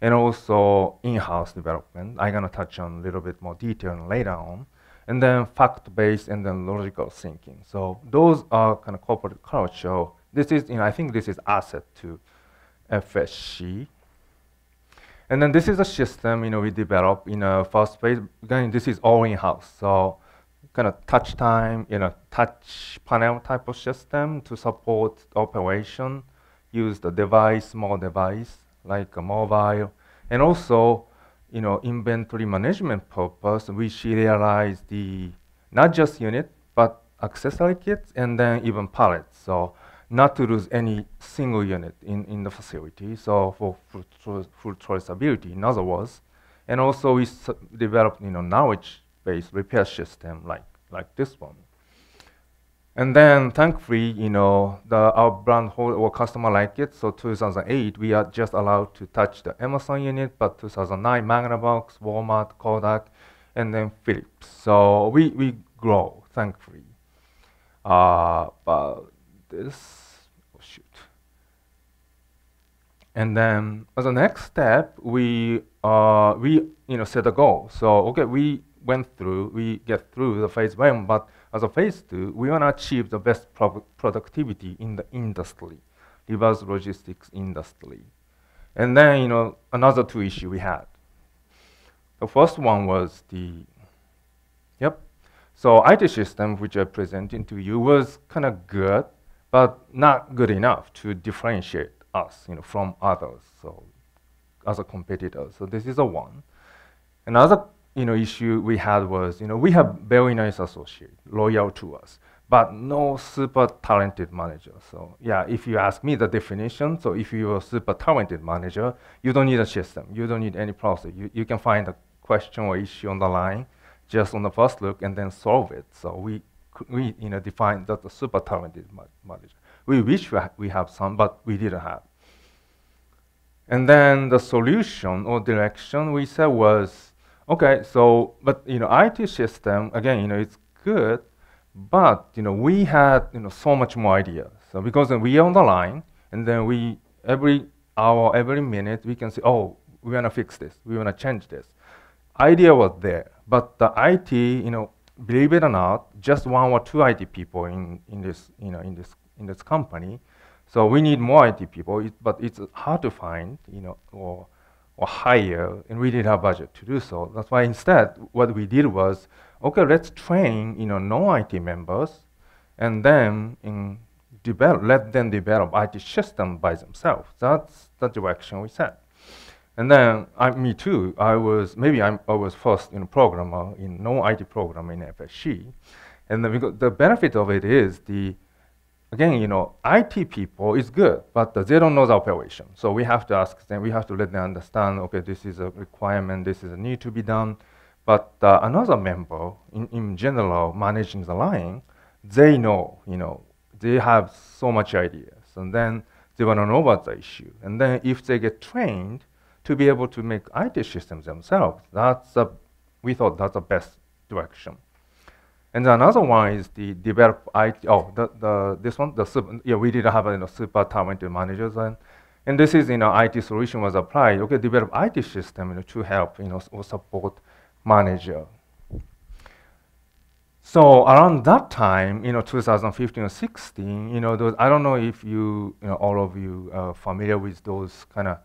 and also in-house development. I'm gonna touch on a little bit more detail later on. And then fact-based and then logical thinking. So those are kind of corporate culture. This is, you know, I think this is asset to FSC. And then this is a system, you know, we develop in a first phase. Again, this is all in-house. So kind of touch time, you know, touch panel type of system to support operation. Use the device, small device, like a mobile, and also, you know, inventory management purpose, we serialize the not just unit, but accessory kits and then even pallets. So not to lose any single unit in, in the facility. So for full, full traceability, in other words, and also we developed, you know, knowledge-based repair system like like this one. And then thankfully, you know, the, our brand or customer like it. So 2008, we are just allowed to touch the Amazon unit, but 2009, Magnavox, Walmart, Kodak, and then Philips. So we, we grow, thankfully. Uh, but this, oh shoot. And then as a next step, we, uh, we you know, set a goal. So, okay, we went through, we get through the phase one, but as a phase two, we want to achieve the best pro productivity in the industry, reverse logistics industry. And then, you know, another two issue we had. The first one was the, yep. So IT system, which I presented to you, was kind of good, but not good enough to differentiate us, you know, from others. So, as a competitor. So this is a one. Another, you know, issue we had was, you know, we have very nice associate, loyal to us, but no super talented manager. So yeah, if you ask me the definition, so if you're a super talented manager, you don't need a system, you don't need any process. You, you can find a question or issue on the line just on the first look and then solve it. So we we you know defined that the super talented ma manager. We wish we, we have some, but we didn't have. And then the solution or direction we said was, okay, so but you know IT system again, you know it's good, but you know we had you know so much more ideas. So because we are on the line, and then we every hour, every minute we can say, oh, we want to fix this, we want to change this. Idea was there, but the IT, you know, believe it or not, just one or two IT people in, in this, you know, in this, in this company. So we need more IT people, it, but it's hard to find, you know, or, or hire, and we didn't have budget to do so. That's why instead, what we did was, okay, let's train, you know, non-IT members, and then in develop, let them develop IT system by themselves. That's the direction we set. And then I, me too, I was, maybe I'm, I was first in a programmer, in non-IT program in FSC. And because the benefit of it is the, again, you know, IT people is good, but they don't know the operation. So we have to ask them, we have to let them understand, okay, this is a requirement, this is a need to be done. But uh, another member, in, in general, managing the line, they know, you know, they have so much ideas. And then they want to know about the issue. And then if they get trained, to be able to make IT systems themselves. That's a, we thought that's the best direction. And another one is the develop IT. Oh, the, the this one, the super, yeah, we didn't have a you know, super talented managers, and and this is you know IT solution was applied. Okay, develop IT system you know, to help you know or support manager. So around that time, you know, 2015 or 16, you know, those, I don't know if you, you know, all of you are familiar with those kind of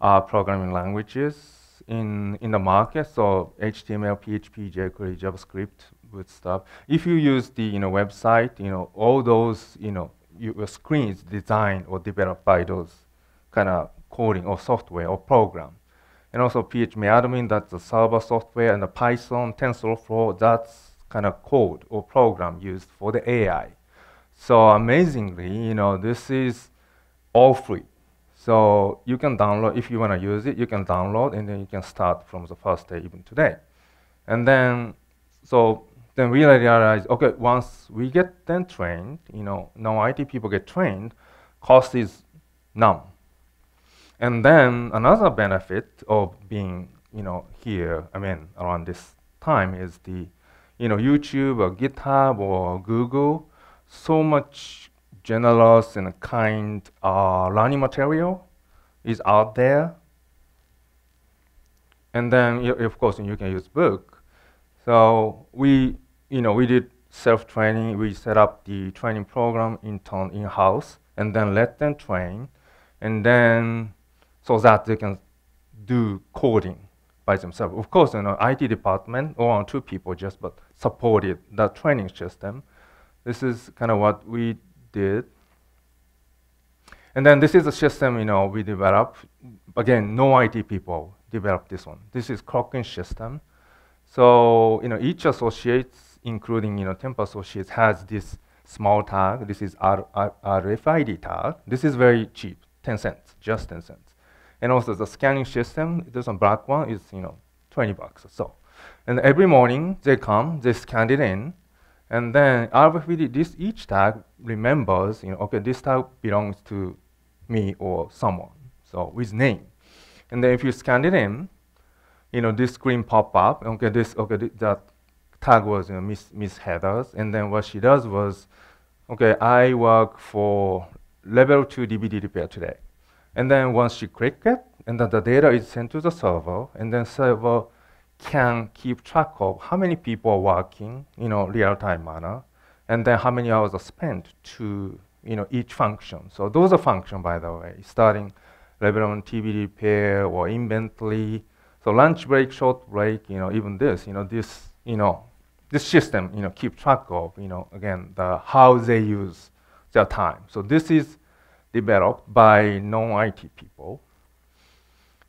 uh, programming languages in, in the market. So HTML, PHP, jQuery, JavaScript, good stuff. If you use the you know, website, you know, all those you know, your screens designed or developed by those kind of coding or software or program. And also phpMyAdmin, that's the server software, and the Python, TensorFlow, that's kind of code or program used for the AI. So amazingly, you know, this is all free. So you can download, if you want to use it, you can download and then you can start from the first day even today. And then, so then we realize, okay, once we get then trained, you know, non-IT people get trained, cost is none. And then another benefit of being, you know, here, I mean, around this time is the, you know, YouTube or GitHub or Google, so much generous and kind uh, learning material is out there. And then, of course, you can use book. So we, you know, we did self-training. We set up the training program in in-house, and then let them train, and then so that they can do coding by themselves. Of course, you know, IT department, one or two people just but supported the training system. This is kind of what we did. And then this is a system, you know, we developed. Again, no IT people developed this one. This is clocking system. So, you know, each associate, including, you know, temp associates, has this small tag. This is RFID tag. This is very cheap, 10 cents, just 10 cents. And also the scanning system, this one black one is, you know, 20 bucks or so. And every morning they come, they scan it in, and then RFID, this each tag remembers, you know, okay, this tag belongs to me or someone, so with name. And then if you scan it in, you know, this screen pop up, okay, this, okay, th that tag was, you know, Miss, Miss Heather's, and then what she does was, okay, I work for level two DVD repair today. And then once she click it, and then the data is sent to the server, and then server can keep track of how many people are working, you know, real-time manner, and then how many hours are spent to, you know, each function. So those are functions, by the way, starting level on TV repair or inventory. So lunch break, short break, you know, even this, you know, this, you know, this system, you know, keep track of, you know, again, the how they use their time. So this is developed by non-IT people.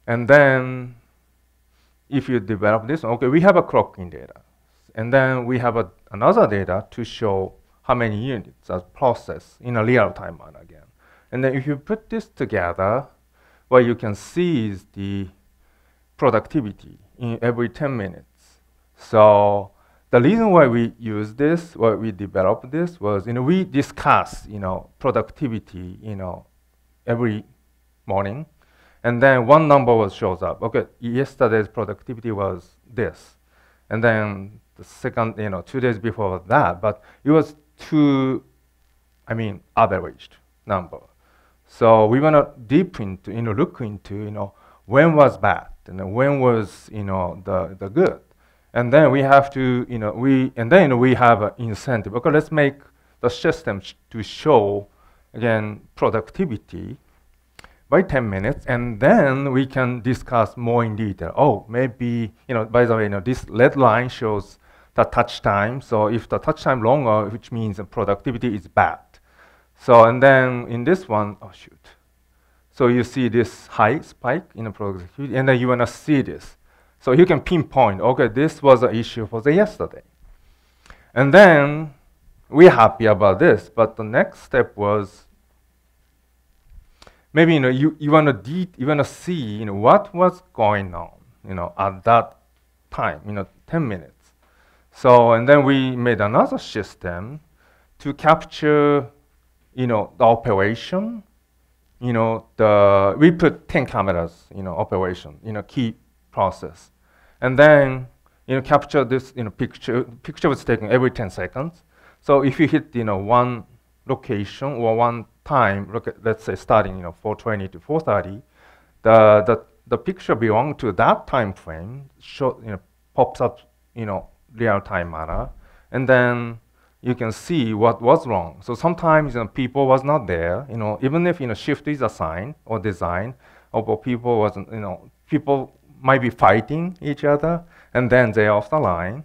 And then if you develop this, okay, we have a clocking data. And then we have a, another data to show how many units are processed in a real-time manner again. And then if you put this together, what you can see is the productivity in every 10 minutes. So the reason why we use this, why we developed this, was you know we discuss you know productivity you know every morning, and then one number was shows up. Okay, yesterday's productivity was this, and then the second you know two days before that, but it was too, I mean averaged number. So we want to deep into you know look into you know when was bad and when was you know the the good and then we have to, you know, we, and then we have an incentive. Okay, let's make the system sh to show, again, productivity by 10 minutes, and then we can discuss more in detail. Oh, maybe, you know, by the way, you know, this red line shows the touch time. So if the touch time longer, which means the productivity is bad. So, and then in this one, oh shoot. So you see this high spike in the productivity, and then you want to see this. So you can pinpoint, okay, this was an issue for the yesterday. And then we're happy about this, but the next step was maybe you know you, you want to you want to see you know what was going on you know at that time you know 10 minutes so and then we made another system to capture you know the operation you know the we put 10 cameras you know operation you know key process and then you know capture this you know picture. Picture was taken every 10 seconds. So if you hit you know one location or one time, look at, let's say starting you know 420 to 430, the the the picture belong to that time frame show you know pops up you know real time manner, and then you can see what was wrong. So sometimes you know, people was not there. You know, even if you know shift is assigned or designed, or people wasn't. You know, people might be fighting each other, and then they're off the line.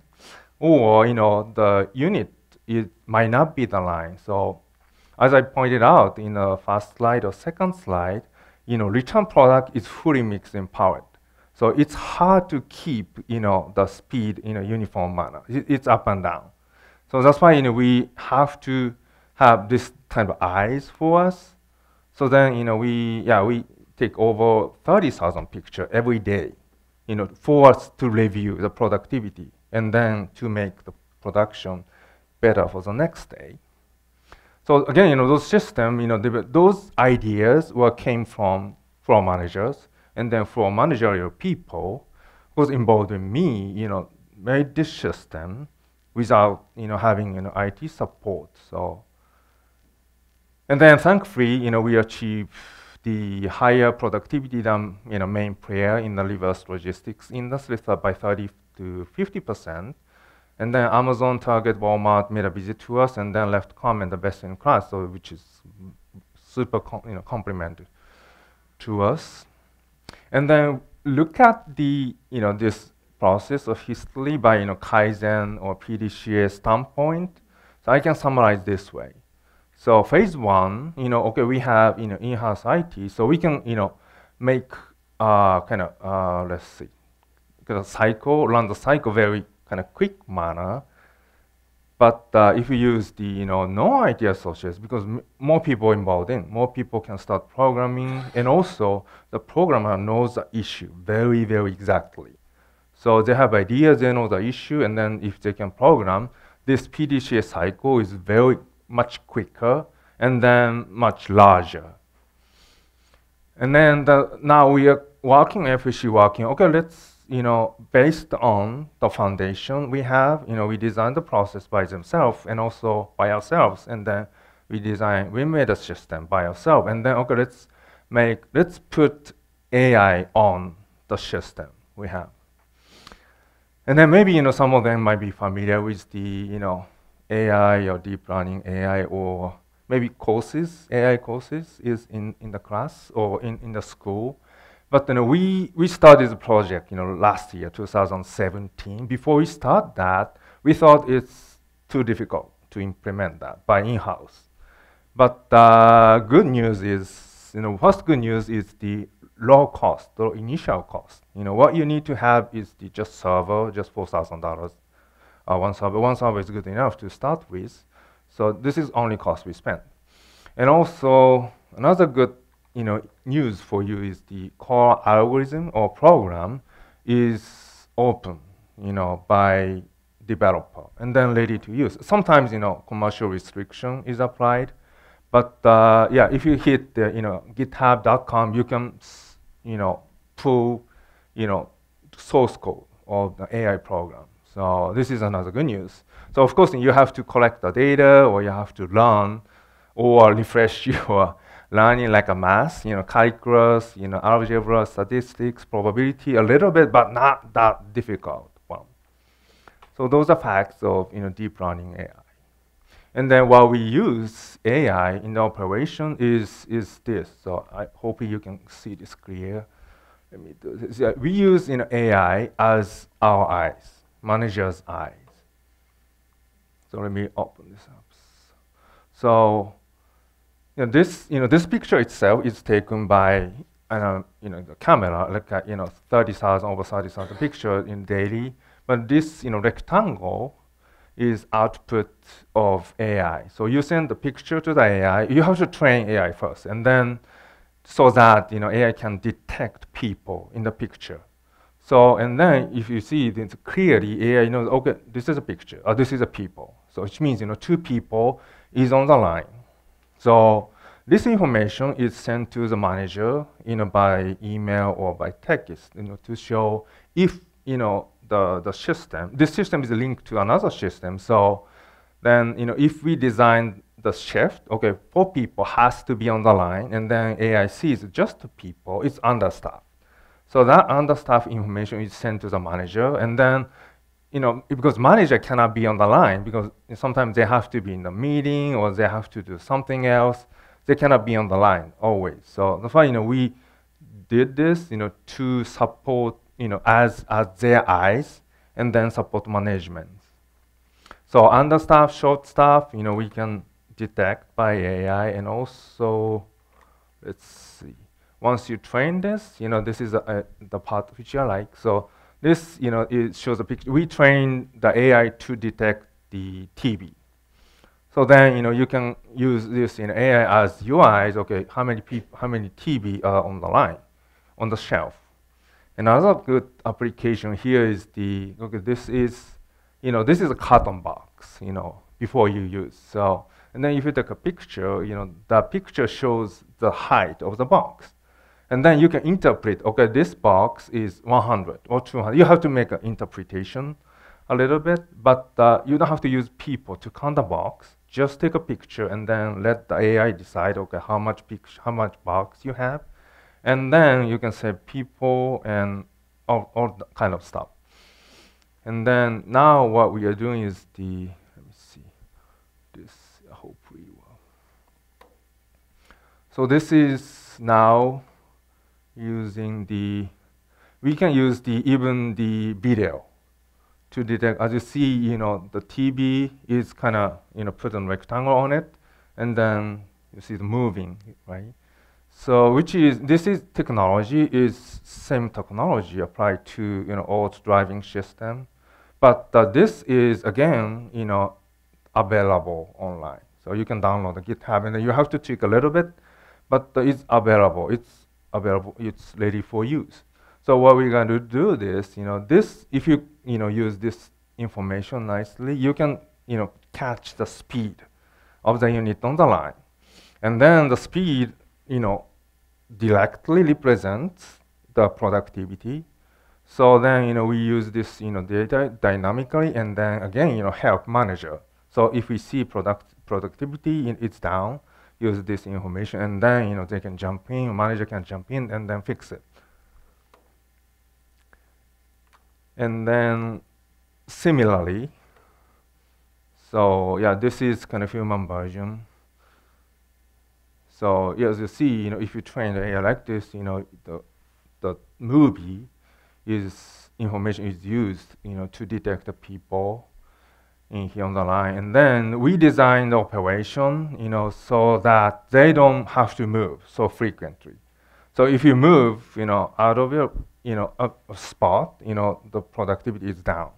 Or, you know, the unit it might not be the line. So as I pointed out in the first slide or second slide, you know, return product is fully mixed and powered. So it's hard to keep, you know, the speed in a uniform manner. It, it's up and down. So that's why, you know, we have to have this kind of eyes for us. So then, you know, we, yeah, we take over 30,000 pictures every day you know, for us to review the productivity and then to make the production better for the next day. So again, you know, those systems, you know, those ideas were came from floor managers and then floor managerial people was involved in me, you know, made this system without, you know, having, you know, IT support. So, and then thankfully, you know, we achieved the higher productivity than you know, main player in the reverse logistics industry by 30 to 50 percent. And then Amazon, Target, Walmart made a visit to us and then left comment the best in class, so which is super you know, complimentary to us. And then look at the you know this process of history by you know Kaizen or PDCA standpoint. So I can summarize this way. So phase one, you know, okay, we have you know in-house IT, so we can you know make uh, kind of uh, let's see, cycle run the cycle very kind of quick manner. But uh, if you use the you know no IT associates, because more people involved in, more people can start programming, and also the programmer knows the issue very very exactly. So they have ideas, they know the issue, and then if they can program, this PDCA cycle is very much quicker and then much larger. And then the, now we are working, FSC working, okay, let's, you know, based on the foundation we have, you know, we designed the process by themselves and also by ourselves. And then we design, we made a system by ourselves. And then, okay, let's make, let's put AI on the system we have. And then maybe, you know, some of them might be familiar with the, you know, AI or deep learning AI or maybe courses, AI courses is in, in the class or in, in the school. But you know, we, we started the project you know, last year, 2017. Before we start that, we thought it's too difficult to implement that by in-house. But the good news is, you know, first good news is the low cost, the initial cost. You know, what you need to have is the just server, just four thousand dollars. Uh, one server, one server is good enough to start with. So this is only cost we spend. And also another good, you know, news for you is the core algorithm or program is open, you know, by developer and then ready to use. Sometimes, you know, commercial restriction is applied, but uh, yeah, if you hit the, you know, github.com, you can, you know, pull, you know, source code of the AI program. So this is another good news. So of course, you have to collect the data or you have to learn or refresh your learning like a math, you know, calculus, you know, algebra, statistics, probability, a little bit, but not that difficult one. So those are facts of, you know, deep learning AI. And then what we use AI in the operation is, is this. So I hope you can see this clear. Let me do this. Yeah, we use you know, AI as our eyes, manager's eyes. So let me open this up. So you know, this, you know, this picture itself is taken by uh, you know, the camera, like uh, you know, 30,000 over 30,000 pictures in daily. But this you know, rectangle is output of AI. So you send the picture to the AI. You have to train AI first, and then so that you know AI can detect people in the picture. So and then if you see this clearly, AI knows okay, this is a picture, or this is a people. So which means you know two people is on the line. So this information is sent to the manager, you know, by email or by text, you know, to show if you know the the system. This system is linked to another system. So then you know if we design the shift, okay, four people has to be on the line, and then AI sees just people, it's understaffed. So that understaffed information is sent to the manager, and then, you know, because manager cannot be on the line because sometimes they have to be in the meeting or they have to do something else. They cannot be on the line always. So that's why you know we did this, you know, to support, you know, as as their eyes, and then support management. So understaffed, short staff, you know, we can detect by AI and also, let's see, once you train this, you know, this is a, a, the part which I like. So this, you know, it shows a picture. We train the AI to detect the TV. So then, you know, you can use this in AI as UIs. Okay, how many how many TV are on the line, on the shelf? Another good application here is the okay. This is, you know, this is a carton box. You know, before you use. So and then if you take a picture, you know, the picture shows the height of the box. And then you can interpret, okay, this box is 100 or 200. You have to make an interpretation a little bit, but uh, you don't have to use people to count the box. Just take a picture and then let the AI decide, okay, how much how much box you have. And then you can say people and all, all kind of stuff. And then now what we are doing is the, let me see, this hopefully well. So this is now using the, we can use the even the video to detect, as you see, you know, the TV is kind of, you know, put a rectangle on it, and then you see the moving, right? So which is, this is technology, is same technology applied to, you know, auto driving system. But uh, this is, again, you know, available online. So you can download the GitHub, and you have to tweak a little bit, but uh, it's available. It's available. It's ready for use. So what we're going to do this, you know, this if you you know use this information nicely, you can you know catch the speed of the unit on the line, and then the speed you know directly represents the productivity. So then you know we use this you know data dynamically, and then again you know help manager. So if we see product productivity in, it's down, use this information, and then you know they can jump in, manager can jump in, and then fix it. And then similarly, so yeah, this is kind of human version. So as you see, you know, if you train the AI like this, you know, the the movie is information is used, you know, to detect the people in here on the line. And then we design the operation, you know, so that they don't have to move so frequently. So if you move, you know, out of your, you know, a, a spot, you know, the productivity is down.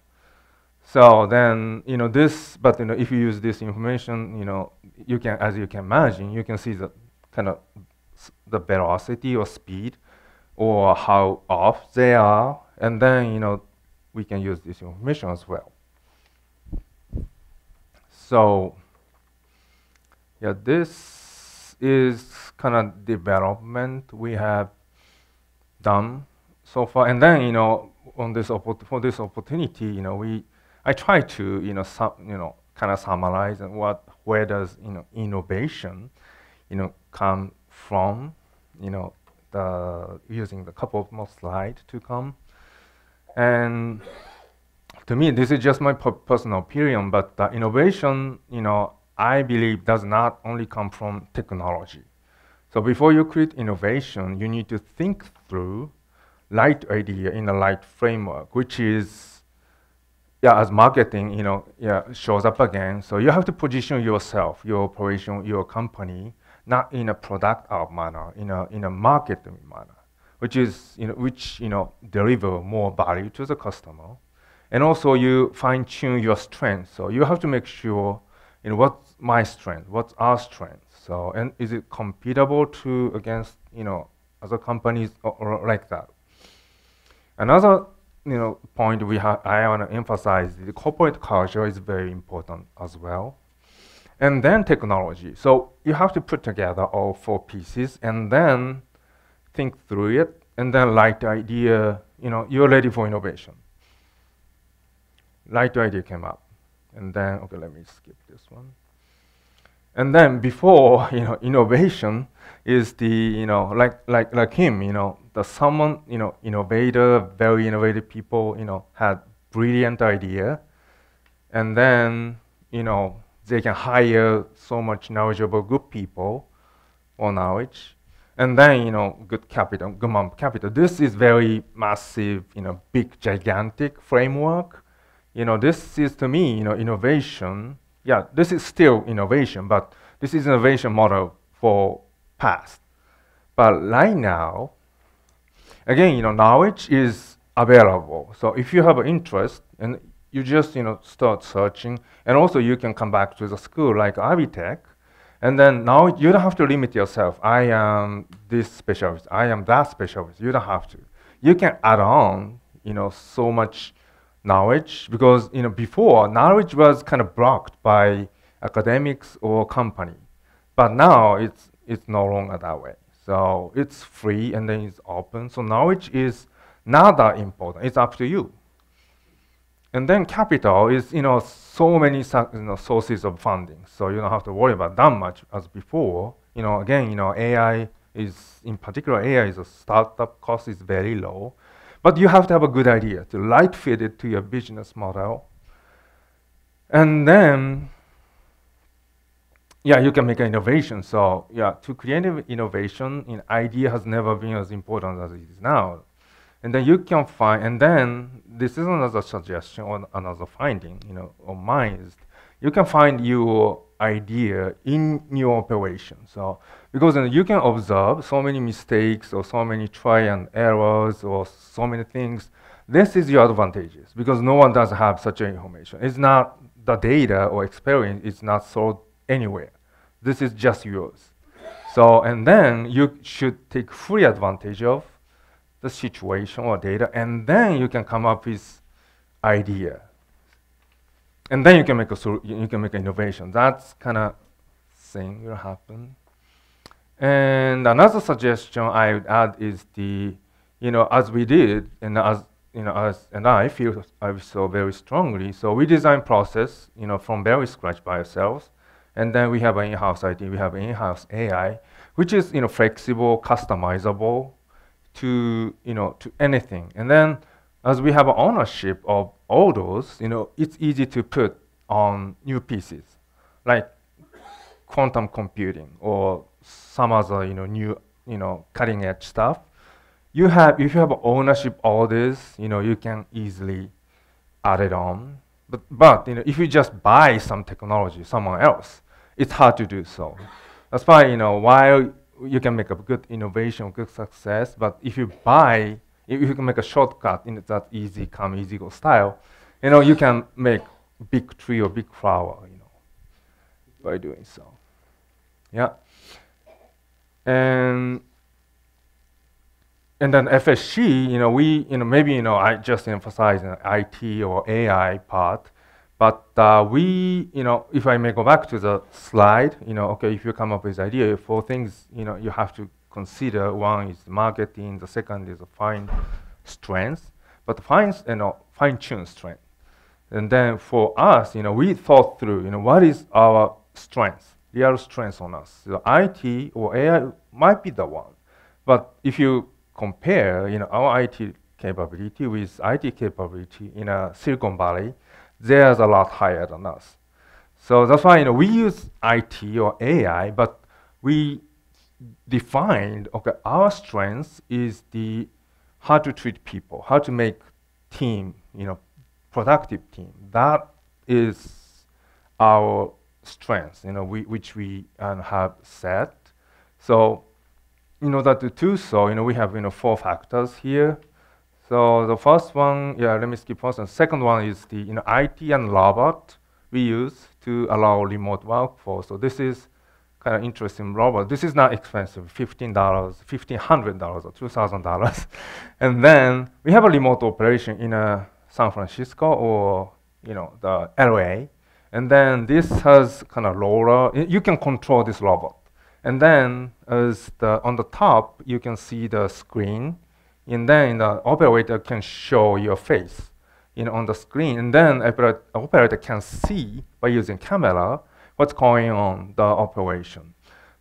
So then, you know, this, but you know, if you use this information, you know, you can, as you can imagine, you can see the kind of the velocity or speed or how off they are, and then, you know, we can use this information as well. So, yeah, this is kind of development we have done so far, and then, you know, on this for this opportunity, you know, we I try to, you know, you know, kind of summarize and what where does you know innovation, you know, come from, you know, the using the couple of more slides to come, and to me, this is just my personal opinion, but the innovation, you know, I believe does not only come from technology. So before you create innovation, you need to think through light idea in a light framework, which is yeah, as marketing, you know, yeah, shows up again. So you have to position yourself, your operation, your company, not in a product out manner, in a in a marketing manner, which is you know which you know deliver more value to the customer, and also you fine tune your strength. So you have to make sure, you know, what's my strength, what's our strength. So and is it compatible to against you know other companies or, or like that. Another you know, point we ha- I want to emphasize the corporate culture is very important as well. And then technology. So you have to put together all four pieces and then think through it and then like the idea, you know, you're ready for innovation. The idea came up. And then, okay, let me skip this one. And then before, you know, innovation is the, you know, like, like, like him, you know, the someone, you know, innovator, very innovative people, you know, had brilliant idea, and then, you know, they can hire so much knowledgeable good people or knowledge, and then, you know, good capital, good amount of capital. This is very massive, you know, big, gigantic framework. You know, this is to me, you know, innovation. Yeah, this is still innovation, but this is innovation model for past. But right now, again, you know, knowledge is available. So if you have an interest and you just, you know, start searching, and also you can come back to the school like Ivy Tech, and then now you don't have to limit yourself. I am this specialist. I am that specialist. You don't have to. You can add on, you know, so much knowledge because, you know, before knowledge was kind of blocked by academics or company, but now it's it's no longer that way. So it's free and then it's open. So knowledge is not that important. It's up to you. And then capital is, you know, so many you know, sources of funding. So you don't have to worry about that much as before. You know, again, you know, AI is, in particular, AI is a startup cost is very low. But you have to have a good idea to light fit it to your business model. And then yeah, you can make an innovation. So yeah, to create innovation, an idea has never been as important as it is now. And then you can find, and then this is another suggestion or another finding, you know, of mine is you can find your idea in your operation. So because uh, you can observe so many mistakes or so many try and errors or so many things. This is your advantages because no one does have such information. It's not the data or experience is not sold anywhere. This is just yours. So, and then you should take full advantage of the situation or data, and then you can come up with idea. And then you can make a you can make an innovation. That's kind of thing will happen. And another suggestion I would add is the, you know, as we did, and as you know, as and I feel I feel very strongly. So we design process, you know, from very scratch by ourselves. And then we have an in-house IT, we have in-house AI, which is you know flexible, customizable to you know to anything. And then as we have ownership of all those, you know, it's easy to put on new pieces, like quantum computing or some other you know new you know cutting edge stuff. You have if you have ownership all this, you know, you can easily add it on But, but you know, if you just buy some technology someone else, it's hard to do so. That's why you know while you can make a good innovation, good success, but if you buy, if you can make a shortcut in that easy come, easy go style, you know, you can make big tree or big flower, you know, by doing so. Yeah. And and then FSC, you know, we, you know, maybe, you know, I just emphasize an IT or AI part, but uh, we, you know, if I may go back to the slide, you know, okay, if you come up with idea, for things, you know, you have to consider, one is marketing, the second is fine strength, but fine, you know, fine-tune strength. And then for us, you know, we thought through, you know, what is our strength, real strength on us. So IT or AI might be the one, but if you compare, you know, our IT capability with IT capability in a Silicon Valley, there's a lot higher than us. So that's why you know we use IT or AI, but we defined okay our strength is the how to treat people, how to make team you know productive team. That is our strength, you know, we, which we uh, have set. So in order to do so, you know, we have you know four factors here. So the first one, yeah, let me skip first. And second one is the you know IT and robot we use to allow remote workforce. So this is kind of interesting robot. This is not expensive, fifteen dollars, fifteen hundred dollars or two thousand dollars. and then we have a remote operation in uh, San Francisco or you know the LA. And then this has kind of LoRa. You can control this robot. And then as the, on the top, you can see the screen. And then the operator can show your face you know, on the screen. And then the operator can see by using camera what's going on the operation.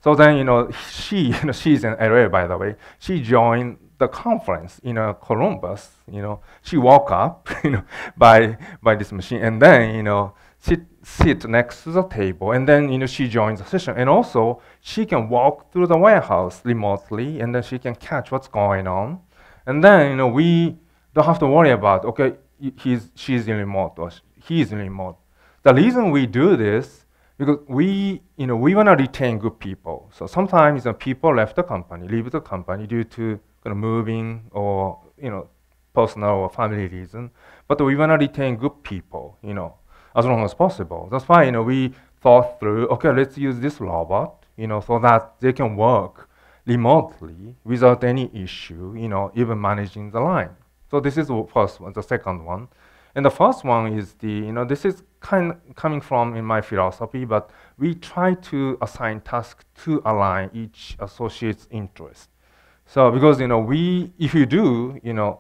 So then, you know, she, you know, she's in LA, by the way. She joined the conference in uh, Columbus. You know, she woke up, you know, by by this machine, and then, you know, sit sit next to the table, and then you know she joins the session, and also she can walk through the warehouse remotely, and then she can catch what's going on, and then you know we don't have to worry about okay he's she's in remote or he's in remote. The reason we do this because we you know we want to retain good people. So sometimes you know, people left the company, leave the company due to kind of moving or you know personal or family reason, but we want to retain good people. You know as long as possible. That's why you know we thought through. Okay, let's use this robot, you know, so that they can work remotely without any issue. You know, even managing the line. So this is the first one. The second one, and the first one is the you know this is kind of coming from in my philosophy, but we try to assign tasks to align each associate's interest. So because you know we if you do you know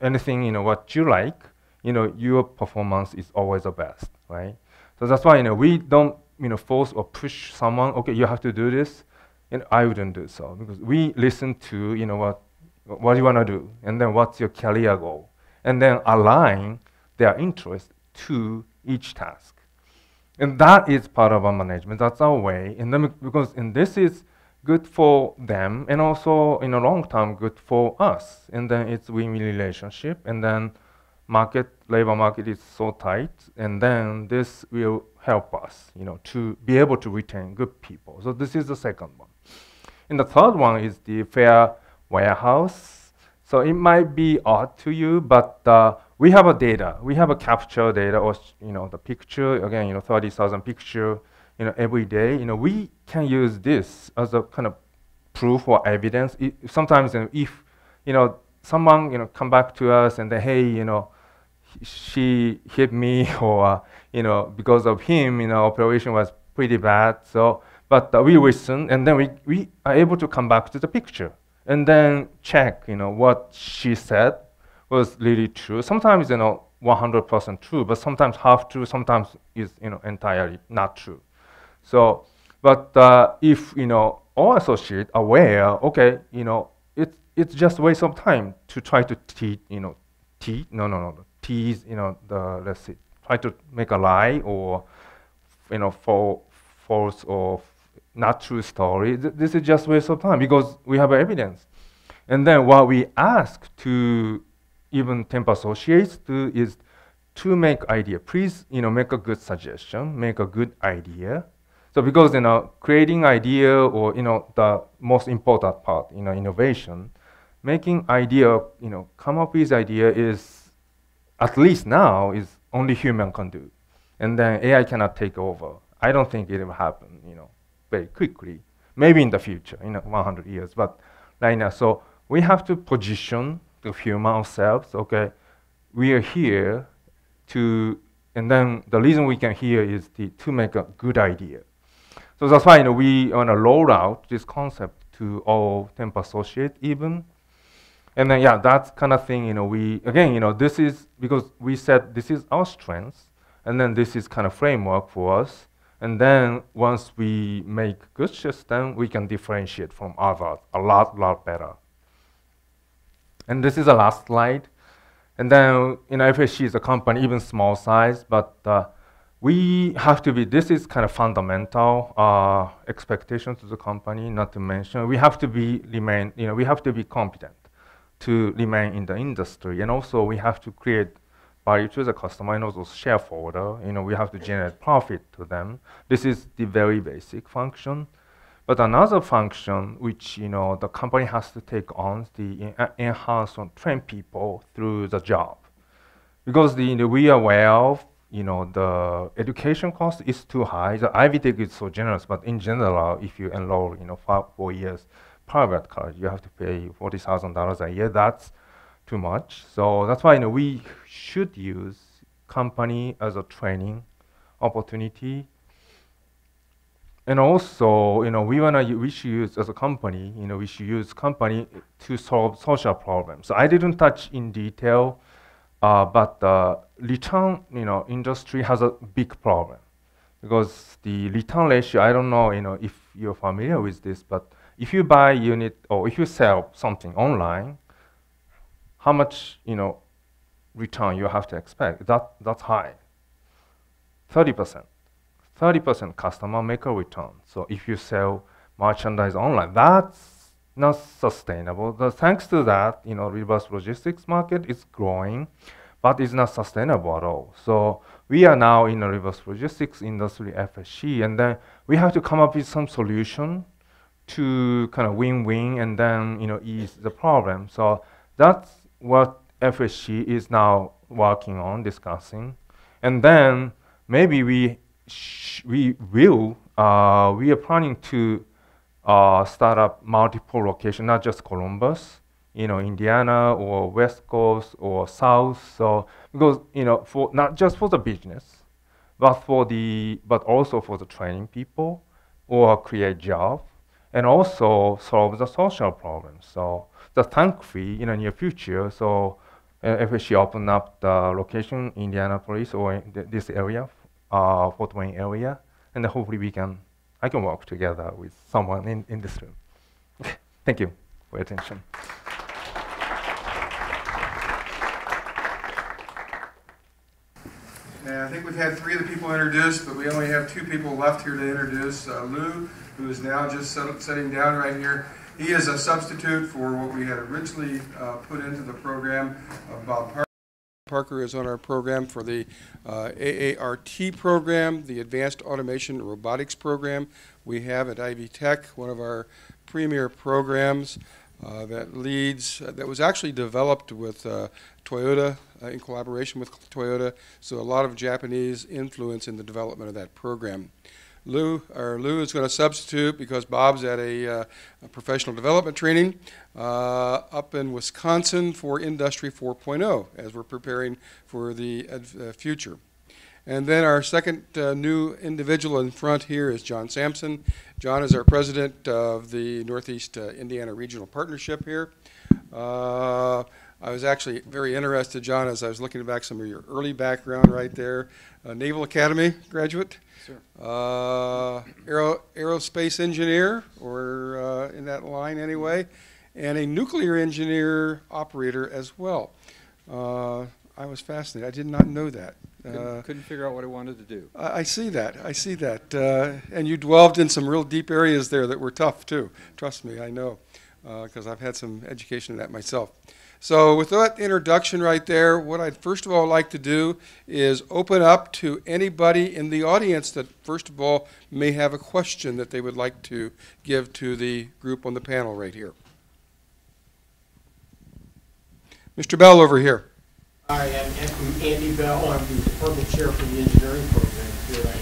anything you know what you like you know, your performance is always the best, right? So that's why, you know, we don't, you know, force or push someone, okay, you have to do this, and I wouldn't do so because we listen to, you know, what, what you want to do, and then what's your career goal, and then align their interest to each task. And that is part of our management. That's our way. And then because and this is good for them and also in the long term good for us. And then it's win-win relationship. And then market, labor market is so tight, and then this will help us, you know, to be able to retain good people. So this is the second one. And the third one is the fair warehouse. So it might be odd to you, but uh, we have a data. We have a capture data, or you know, the picture again, you know, 30,000 picture, you know, every day. You know, we can use this as a kind of proof or evidence. Sometimes, you know, if you know someone you know come back to us and say, hey, you know, she hit me, or uh, you know, because of him, you know, operation was pretty bad. So, but uh, we listen, and then we we are able to come back to the picture and then check, you know, what she said was really true. Sometimes, you know, 100% true, but sometimes half true, sometimes is, you know, entirely not true. So, but uh, if, you know, all associate aware, okay, you know, it's just waste of time to try to teach, you know, teach, no, no, no, tease, you know, the, let's say, try to make a lie or, you know, for, false or not true story. Th this is just waste of time because we have evidence. And then what we ask to even temp associates to is to make idea. Please, you know, make a good suggestion, make a good idea. So because you know, creating idea or you know the most important part, you know, innovation, making idea, you know, come up with idea is at least now is only human can do, and then AI cannot take over. I don't think it will happen, you know, very quickly. Maybe in the future, you know, 100 years, but right now, so we have to position the human ourselves. Okay, we are here to, and then the reason we can hear is the, to make a good idea. So that's why you know, we want to roll out this concept to all temp associate even. And then yeah, that kind of thing, you know, we again, you know, this is because we said this is our strength, and then this is kind of framework for us. And then once we make good system, we can differentiate from others a lot, lot better. And this is the last slide. And then, you know, FSC is a company, even small size, but uh, we have to be, this is kind of fundamental uh, expectation to the company, not to mention, we have to be, remain, you know, we have to be competent to remain in the industry. And also we have to create value to the customer and also shareholder, you know, we have to generate profit to them. This is the very basic function. But another function which you know the company has to take on the enhance and train people through the job, because the, the we are you know the education cost is too high. The Ivy Tech is so generous, but in general, if you enroll you know five four years private college, you have to pay forty thousand dollars a year. That's too much. So that's why you know we should use company as a training opportunity and also, you know, we wanna we should use as a company, you know, we should use company to solve social problems. So I didn't touch in detail, uh, but the return, you know, industry has a big problem because the return ratio. I don't know, you know, if you're familiar with this, but if you buy unit or if you sell something online, how much, you know, return you have to expect? That that's high. Thirty percent. 30% customer make a return. So if you sell merchandise online, that's not sustainable. The, thanks to that, you know, reverse logistics market is growing, but it's not sustainable at all. So we are now in the reverse logistics industry, FSC, and then we have to come up with some solution to kind of win-win and then, you know, ease the problem. So that's what FSC is now working on, discussing. And then maybe we we will, uh, we are planning to uh, start up multiple locations, not just Columbus, you know, Indiana or West Coast or South. So because you know, for not just for the business, but for the but also for the training people or create job and also solve the social problems. So the thankfully in the near future, so uh, FSC open up the location in Indianapolis or th this area uh, Fort Wayne area, and hopefully we can, I can work together with someone in, in this room. Thank you for your attention. I think we've had three of the people introduced, but we only have two people left here to introduce. Uh, Lou, who is now just sitting down right here. He is a substitute for what we had originally uh, put into the program of Bob Parker. Parker is on our program for the uh, AART program, the Advanced Automation Robotics program. We have at Ivy Tech one of our premier programs uh, that leads, uh, that was actually developed with uh, Toyota uh, in collaboration with Toyota, so a lot of Japanese influence in the development of that program. Lou, or Lou is going to substitute because Bob's at a, uh, a professional development training uh, up in Wisconsin for Industry 4.0 as we're preparing for the uh, future. And then our second uh, new individual in front here is John Sampson. John is our president of the Northeast uh, Indiana Regional Partnership here. Uh, I was actually very interested, John, as I was looking back some of your early background right there. Naval Academy graduate. Sure. Uh, aero, aerospace engineer, or uh, in that line anyway, and a nuclear engineer operator as well. Uh, I was fascinated. I did not know that. Couldn't, uh, couldn't, figure out what I wanted to do. I, I see that. I see that. Uh, and you dwelled in some real deep areas there that were tough too. Trust me, I know, because uh, I've had some education in that myself. So with that introduction right there, what I'd first of all like to do is open up to anybody in the audience that first of all may have a question that they would like to give to the group on the panel right here. Mr. Bell over here. Hi, I'm Andy Bell. I'm the department chair for the engineering program here at.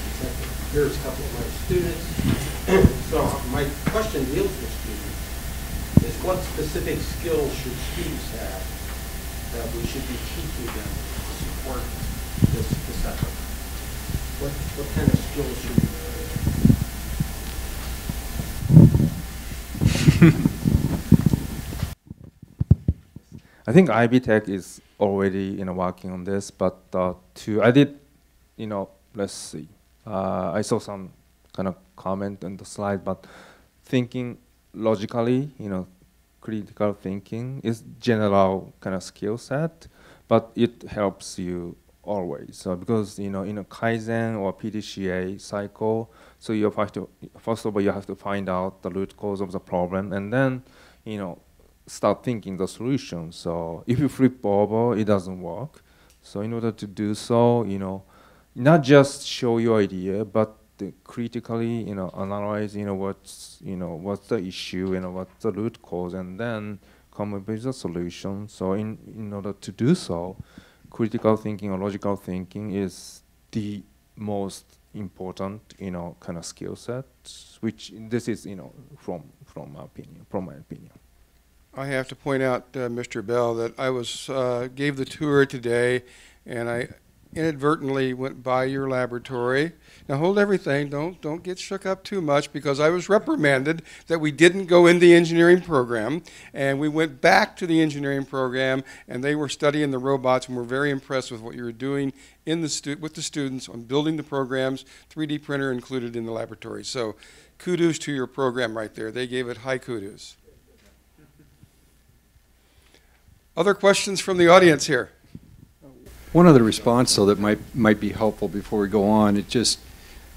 Here's a couple of my students. so my question deals with students. What specific skills should students have that we should be teaching them to support this, this effort? What, what kind of skills should we I think Ivy Tech is already you know working on this, but uh, to I did, you know, let's see, uh, I saw some kind of comment on the slide, but thinking logically, you know, critical thinking is general kind of skill set, but it helps you always. So because you know in a Kaizen or PDCA cycle, so you have to first of all you have to find out the root cause of the problem, and then you know start thinking the solution. So if you flip over, it doesn't work. So in order to do so, you know, not just show your idea, but critically, you know, analyze, you know, what's, you know, what's the issue, you know, what's the root cause, and then come up with a solution. So in, in order to do so, critical thinking or logical thinking is the most important, you know, kind of skill set, which this is, you know, from, from my opinion, from my opinion. I have to point out, uh, Mr. Bell, that I was uh, gave the tour today, and I inadvertently went by your laboratory. Now hold everything. Don't don't get shook up too much because I was reprimanded that we didn't go in the engineering program, and we went back to the engineering program, and they were studying the robots, and were very impressed with what you were doing in the with the students on building the programs. 3D printer included in the laboratory. So, kudos to your program right there. They gave it high kudos. Other questions from the audience here? One other response, though, that might might be helpful before we go on. It just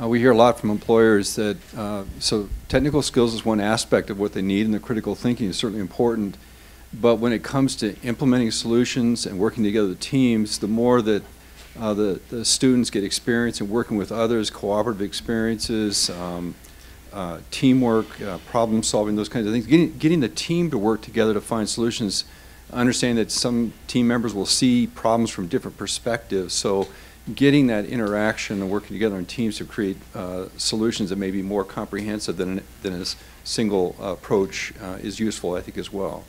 uh, we hear a lot from employers that uh, so technical skills is one aspect of what they need, and the critical thinking is certainly important. But when it comes to implementing solutions and working together with teams, the more that uh, the, the students get experience in working with others, cooperative experiences, um, uh, teamwork, uh, problem solving, those kinds of things, getting, getting the team to work together to find solutions understand that some team members will see problems from different perspectives. So getting that interaction and working together in teams to create uh, solutions that may be more comprehensive than, than a single approach uh, is useful, I think, as well.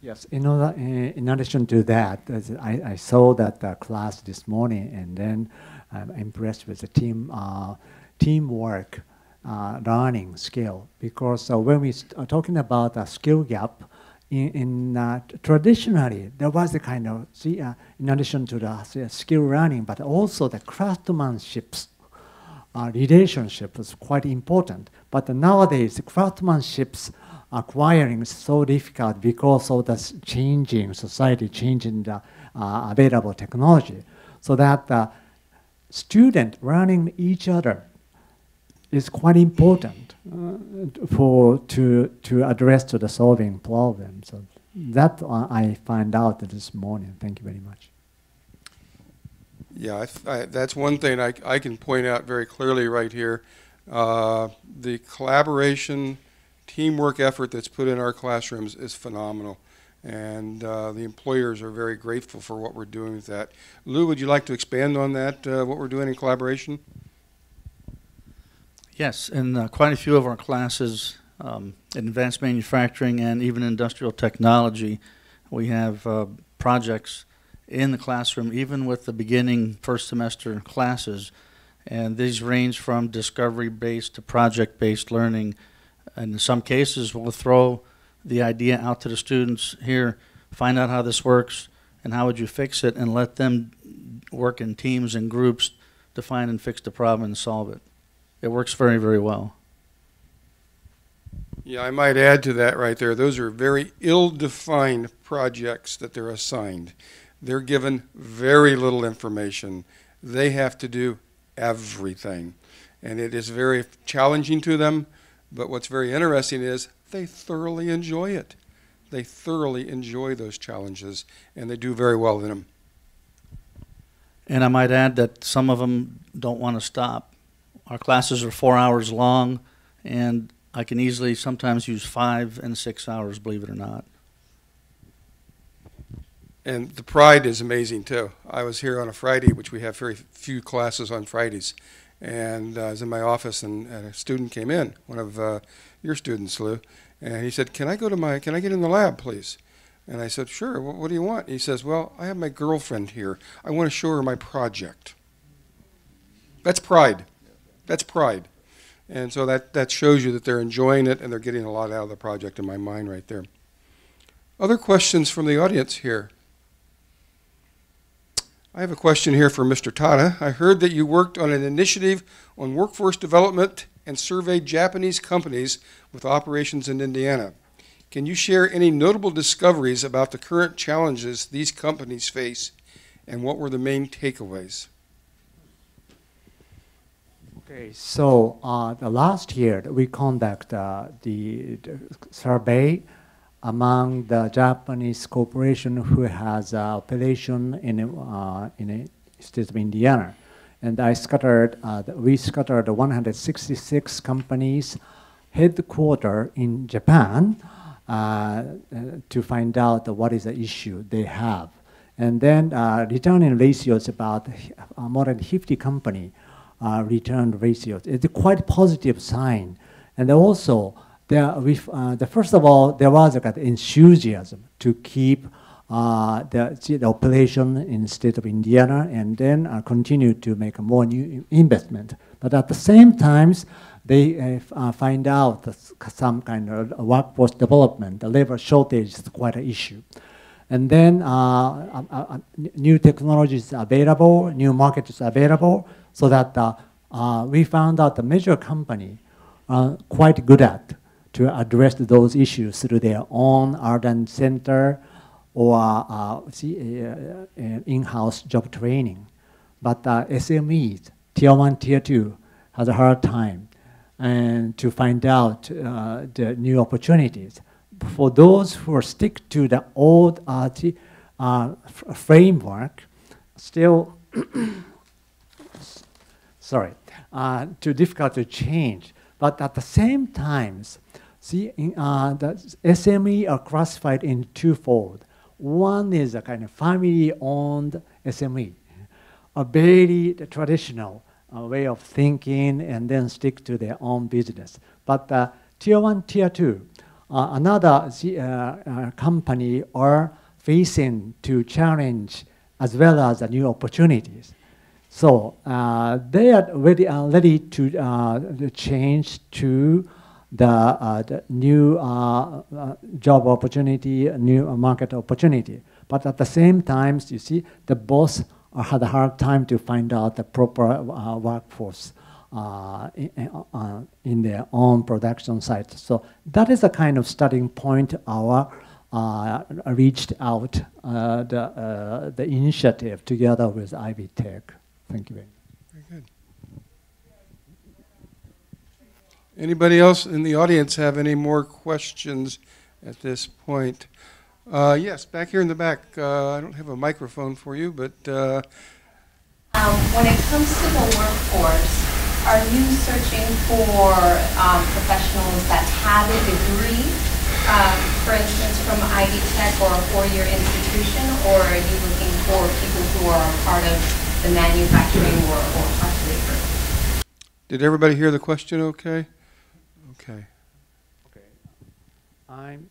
Yes, in, order, in addition to that, I, I, saw that uh, class this morning and then I'm impressed with the team uh, teamwork uh, learning skill because uh, when we are talking about a skill gap, in, in uh, traditionally there was a kind of see, uh, in addition to the skill learning, but also the craftsmanship uh, relationship was quite important. But nowadays, craftsmanship's acquiring is so difficult because of the changing society, changing the uh, available technology, so that the student learning each other is quite important uh, for to to address to the solving problem. So that I find out this morning. Thank you very much. Yeah, I I, that's one thing I, I can point out very clearly right here. Uh, the collaboration, teamwork effort that's put in our classrooms is phenomenal. And uh, the employers are very grateful for what we're doing with that. Lou, would you like to expand on that, uh, what we're doing in collaboration? Yes, in uh, quite a few of our classes, um, in advanced manufacturing and even industrial technology, we have uh, projects in the classroom, even with the beginning first semester classes. And these range from discovery based to project based learning. And in some cases, we'll throw the idea out to the students here, find out how this works and how would you fix it, and let them work in teams and groups to find and fix the problem and solve it it works very, very well. Yeah, I might add to that right there. Those are very ill defined projects that they're assigned. They're given very little information. They have to do everything. And it is very challenging to them. But what's very interesting is they thoroughly enjoy it. they thoroughly enjoy those challenges and they do very well in them. And I might add that some of them don't want to stop. Our classes are four hours long, and I can easily sometimes use five and six hours, believe it or not. And the pride is amazing too. I was here on a Friday, which we have very few classes on Fridays. And uh, I was in my office, and, and a student came in, one of uh, your students, Lou, and he said, "Can I go to my? Can I get in the lab, please?" And I said, "Sure. What do you want?" He says, "Well, I have my girlfriend here. I want to show her my project." That's pride. That's pride. And so that, that shows you that they're enjoying it and they're getting a lot out of the project in my mind right there. Other questions from the audience here? I have a question here for Mr. Tada. I heard that you worked on an initiative on workforce development and surveyed Japanese companies with operations in Indiana. Can you share any notable discoveries about the current challenges these companies face and what were the main takeaways? Okay, so uh, the last year we conduct uh, the, the, survey among the Japanese corporation who has uh, operation in uh, in state of Indiana, and I scattered uh, we scattered 166 companies headquartered in Japan uh, to find out what is the issue they have, and then returning ratio is about more than 50 company uh, return ratios. It's a quite positive sign. And also, there, uh, the, first of all, there was like, enthusiasm to keep uh, the, the, operation in the state of Indiana and then uh, continue to make more new investment. But at the same time, they uh, find out some kind of workforce development, the labor shortage is quite an issue. And then uh, new technologies available, new markets available, so that uh, uh, we found out the major company are quite good at to address those issues through their own R&D center or uh, in-house job training. But SMEs, tier one, tier two, has a hard time and to find out uh, the new opportunities. For those who stick to the old uh, uh, framework, still sorry, uh, too difficult to change. But at the same time, see, in, uh, the SME are classified in twofold. One is a kind of family-owned SME, a very traditional uh, way of thinking and then stick to their own business. But uh, tier one, tier two, uh, another uh, uh, company are facing to challenge as well as the new opportunities. So uh, they are ready, uh, ready to uh, change to the, uh, the new uh, uh, job opportunity, new market opportunity. But at the same time, you see, the boss had a hard time to find out the proper workforce in, in, their own production site. So that is the kind of starting point our reached out the, the initiative together with Ivy Tech. Thank you very much. Very good. Anybody else in the audience have any more questions at this point? Uh, yes, back here in the back. Uh, I don't have a microphone for you, but. Uh, um, when it comes to the workforce, are you searching for um, professionals that have a degree, um, for instance, from Ivy Tech or a four-year institution, or are you looking for people who are part of the manufacturing or, or hard labor. Did everybody hear the question okay? Okay. Okay. I'm,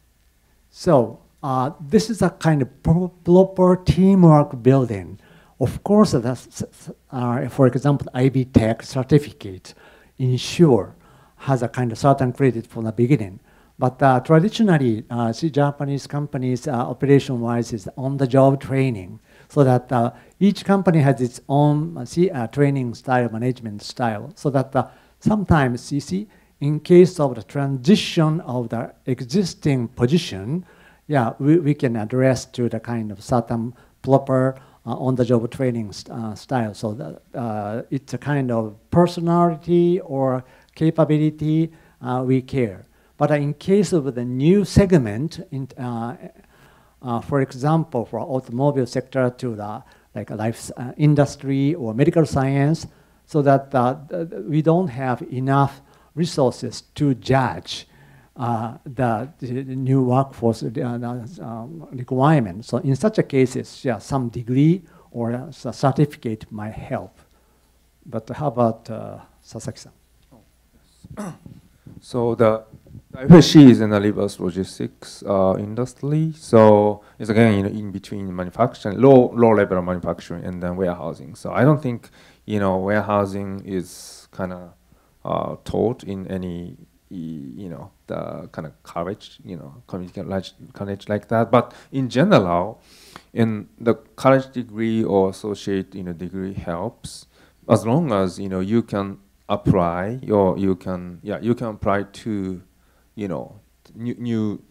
so uh, this is a kind of proper teamwork building. Of course, that's, uh, for example, Ivy Tech certificate ensure has a kind of certain credit from the beginning. But uh, traditionally, uh, see Japanese companies uh, operation-wise is on-the-job training so that uh, each company has its own uh, uh, training style, management style, so that uh, sometimes you see, in case of the transition of the existing position, yeah, we, we can address to the kind of certain proper uh, on-the-job training st uh, style. So that, uh, it's a kind of personality or capability we care. But in case of the new segment, in, for example, for automobile sector to the like a life uh, industry or medical science, so that uh, we don't have enough resources to judge uh, the, the, new workforce uh, requirement. So in such a cases, yeah, some degree or a certificate might help. But how about uh, Sasaki-san? So the FSC is in the reverse logistics uh, industry. So it's again you know, in between manufacturing, low low level manufacturing, and then warehousing. So I don't think you know warehousing is kind of uh, taught in any you know the kind of college you know college like that. But in general, in the college degree or associate you know degree helps as long as you know you can apply or you can yeah you can apply to you know new new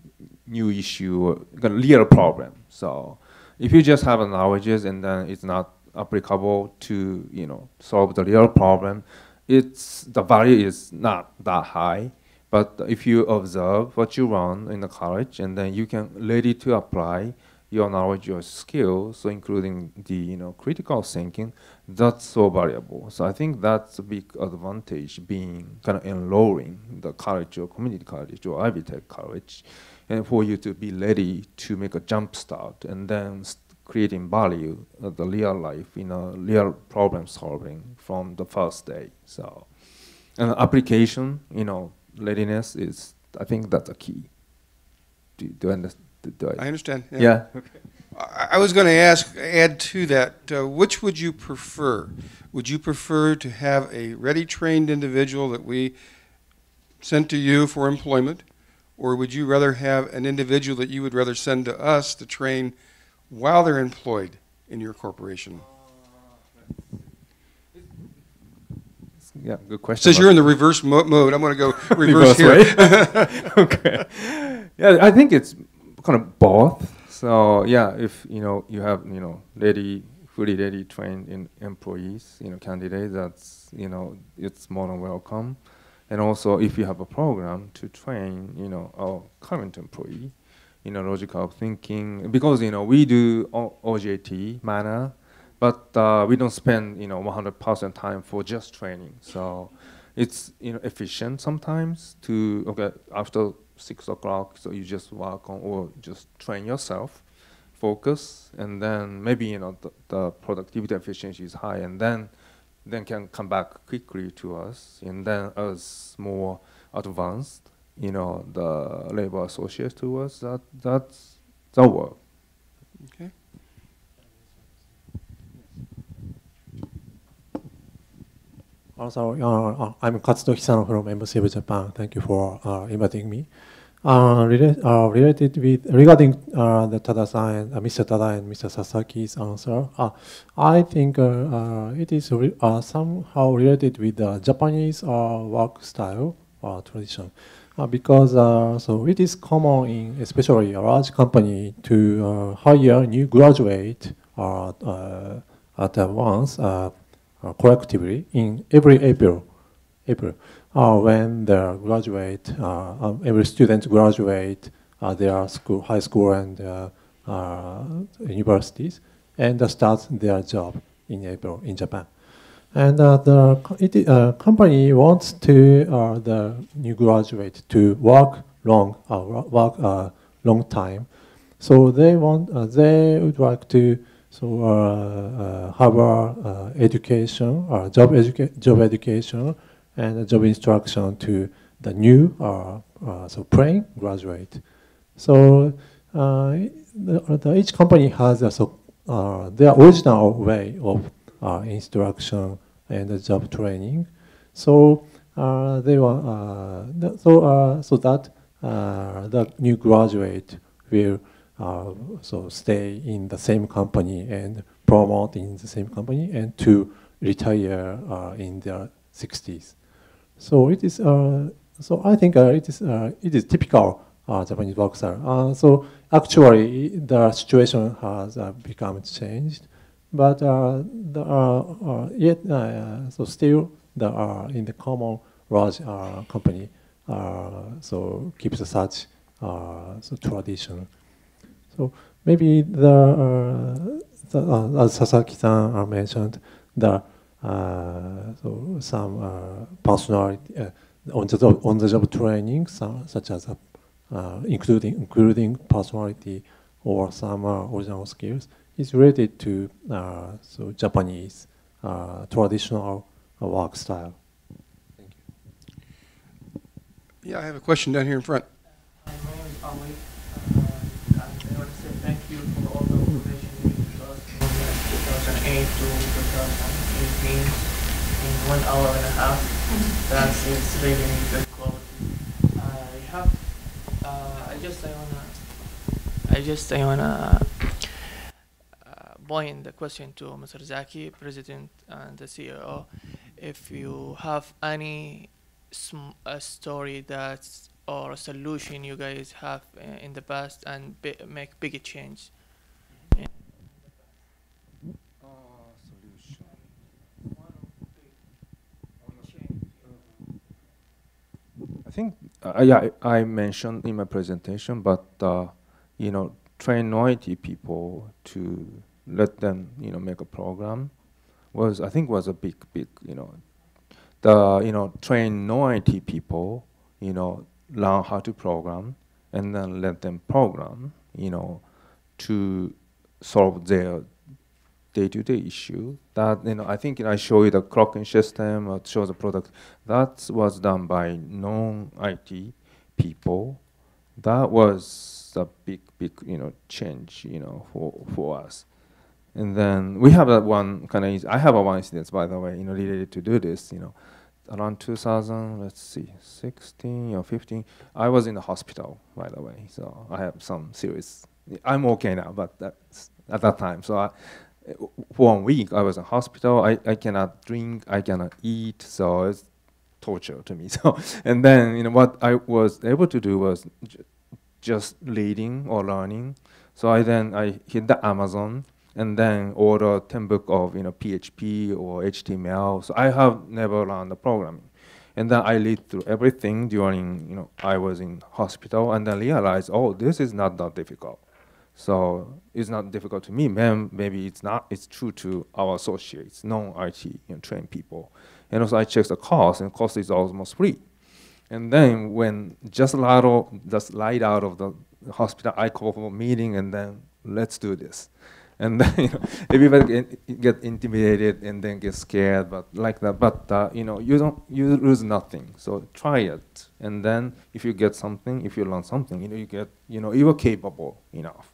new issue real problem. So if you just have knowledges and then it's not applicable to you know solve the real problem it's the value is not that high. But if you observe what you run in the college and then you can ready to apply your knowledge, your skills, so including the you know critical thinking, that's so valuable. So I think that's a big advantage being kind of enrolling the college or community college or Ivy Tech college, and for you to be ready to make a jump start and then creating value of the real life, you know, real problem solving from the first day. So, and application, you know, readiness is, I think that's a key. Do, do you understand? Do I, I understand. Yeah. yeah. Okay. I was going to ask, add to that, uh, which would you prefer? Would you prefer to have a ready trained individual that we sent to you for employment? Or would you rather have an individual that you would rather send to us to train while they're employed in your corporation? Yeah, good question. Says you're in the reverse mo mode. I'm going to go reverse, reverse here. okay. Yeah, I think it's kind of both. So yeah, if you know you have you know ready, fully ready trained in employees, you know candidates, that's you know it's more than welcome. And also if you have a program to train, you know, our current employee, you know, logical thinking, because you know we do OJT manner, but uh, we don't spend you know 100% time for just training. So it's you know efficient sometimes to okay after six o'clock, so you just work on or just train yourself, focus, and then maybe you know the, the productivity efficiency is high, and then then can come back quickly to us, and then as more advanced, you know, the labor associates to us, that that's the work. Okay. Also, uh, I'm Katsuto Hisano from Embassy of Japan. Thank you for uh, inviting me. Uh, related, uh, related with regarding uh, the Tada-san uh, Mr. Tada and Mr. Sasaki's answer, uh, I think uh, it is re somehow related with the Japanese work style tradition, because so it is common in especially a large company to hire new graduate at once collectively in every April. April uh, when the graduate, uh, um, every student graduate uh, their school, high school and uh, uh, universities, and start their job in April in Japan. And uh, the it, company wants to the new graduate to work long, work a long time. So they want, they would like to so have a education, job, educa job education and job instruction to the new uh, uh, so praying graduate. So uh, the, the, each company has a, so, uh, their original way of uh, instruction and job training. So uh, they were so so that the new graduate will so stay in the same company and promote in the same company and to retire in their 60s. So it is. Uh, so I think uh, it is. Uh, it is typical uh, Japanese boxer. Uh, so actually, the situation has uh, become changed, but yet so still the in the common large company so keeps such so tradition. So maybe the, the as Sasaki-san mentioned, the so some personality on the job, on the job training, some, such as including including personality or some original skills is related to uh, so Japanese uh, traditional uh, work style. Thank you. Yeah, I have a question down here in front. My name is Ali, I want to say thank you for all the information you gave us from 2008 to 2018 in one hour and a half. That is really good quality. I have, uh, I just I wanna, I just I wanna point the question to Mr. Zaki, President and the CEO, if you have any story that's or a solution you guys have uh, in the past and make big change. Think uh, yeah, I, I mentioned in my presentation, but uh, you know, train non-IT people to let them you know make a program was I think was a big big you know the you know train IT people you know learn how to program and then let them program you know to solve their day-to-day issue that you know I think I show you the clocking system uh, or show the product that was done by non-IT people that was a big big you know change you know for for us and then we have that one kind of, I have a one incident, by the way, you know, related to do this, you know, around 2000, let's see, 16 or 15, I was in the hospital, by the way. So I have some serious, I'm okay now, but that's at that time. So I, for one week, I was in hospital. I, I cannot drink, I cannot eat. So it's torture to me. So, and then, you know, what I was able to do was just reading or learning. So I then, I hit the Amazon and then order 10 book of you know PHP or HTML. So I have never learned the programming. And then I read through everything during, you know, I was in hospital and then realized, oh, this is not that difficult. So it's not difficult to me. Man, maybe it's not, it's true to our associates, non-IT you know, trained people. And also I checked the cost and cost is almost free. And then when just light out, just light out of the hospital, I call for a meeting and then let's do this and then you know, everybody get, get intimidated and then get scared, but like that. But uh, you know, you don't you lose nothing. So try it, and then if you get something, if you learn something, you know, you get you know you are capable enough,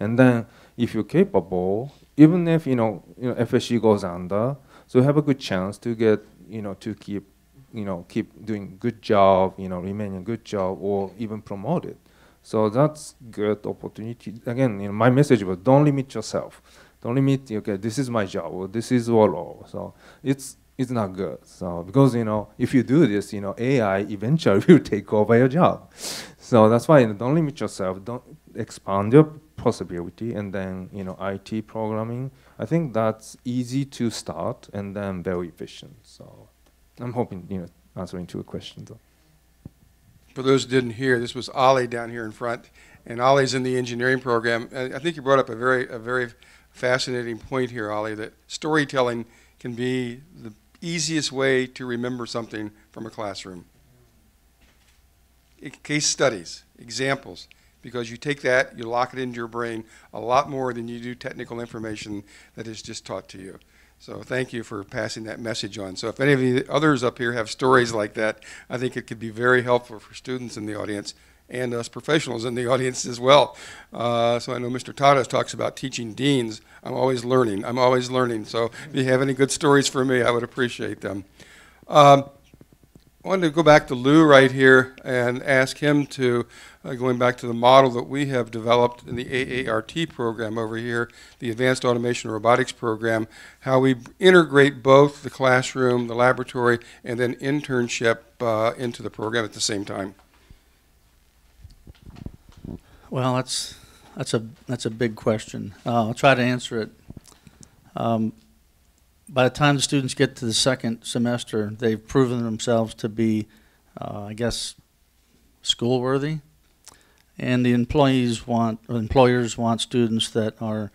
and then if you're capable, even if you know you know FSC goes under, so you have a good chance to get you know to keep you know keep doing good job, you know, remaining good job, or even promoted. So that's good opportunity. Again, you know, my message was don't limit yourself. Don't limit, okay, this is my job or this is all. So it's it's not good. So because you know, if you do this, you know, AI eventually will take over your job. So that's why you know, don't limit yourself. Don't expand your possibility, and then you know, IT programming. I think that's easy to start and then very efficient. So I'm hoping you know answering to a question though. For those who didn't hear, this was Ali down here in front, and Ali's in the engineering program. I think you brought up a very, a very fascinating point here, Ali, that storytelling can be the easiest way to remember something from a classroom. Case studies, examples, because you take that, you lock it into your brain a lot more than you do technical information that is just taught to you. So thank you for passing that message on. So if any of the others up here have stories like that, I think it could be very helpful for students in the audience and us professionals in the audience as well. Uh, so I know Mr. Tada's talks about teaching deans. I'm always learning. I'm always learning. So if you have any good stories for me, I would appreciate them. Um, I wanted to go back to Lou right here and ask him to, uh, going back to the model that we have developed in the AART program over here, the Advanced Automation Robotics program, how we integrate both the classroom, the laboratory, and then internship uh, into the program at the same time. Well, that's that's a that's a big question. Uh, I'll try to answer it. Um, by the time the students get to the second semester, they've proven themselves to be, uh, I guess, school worthy, and the employees want employers want students that are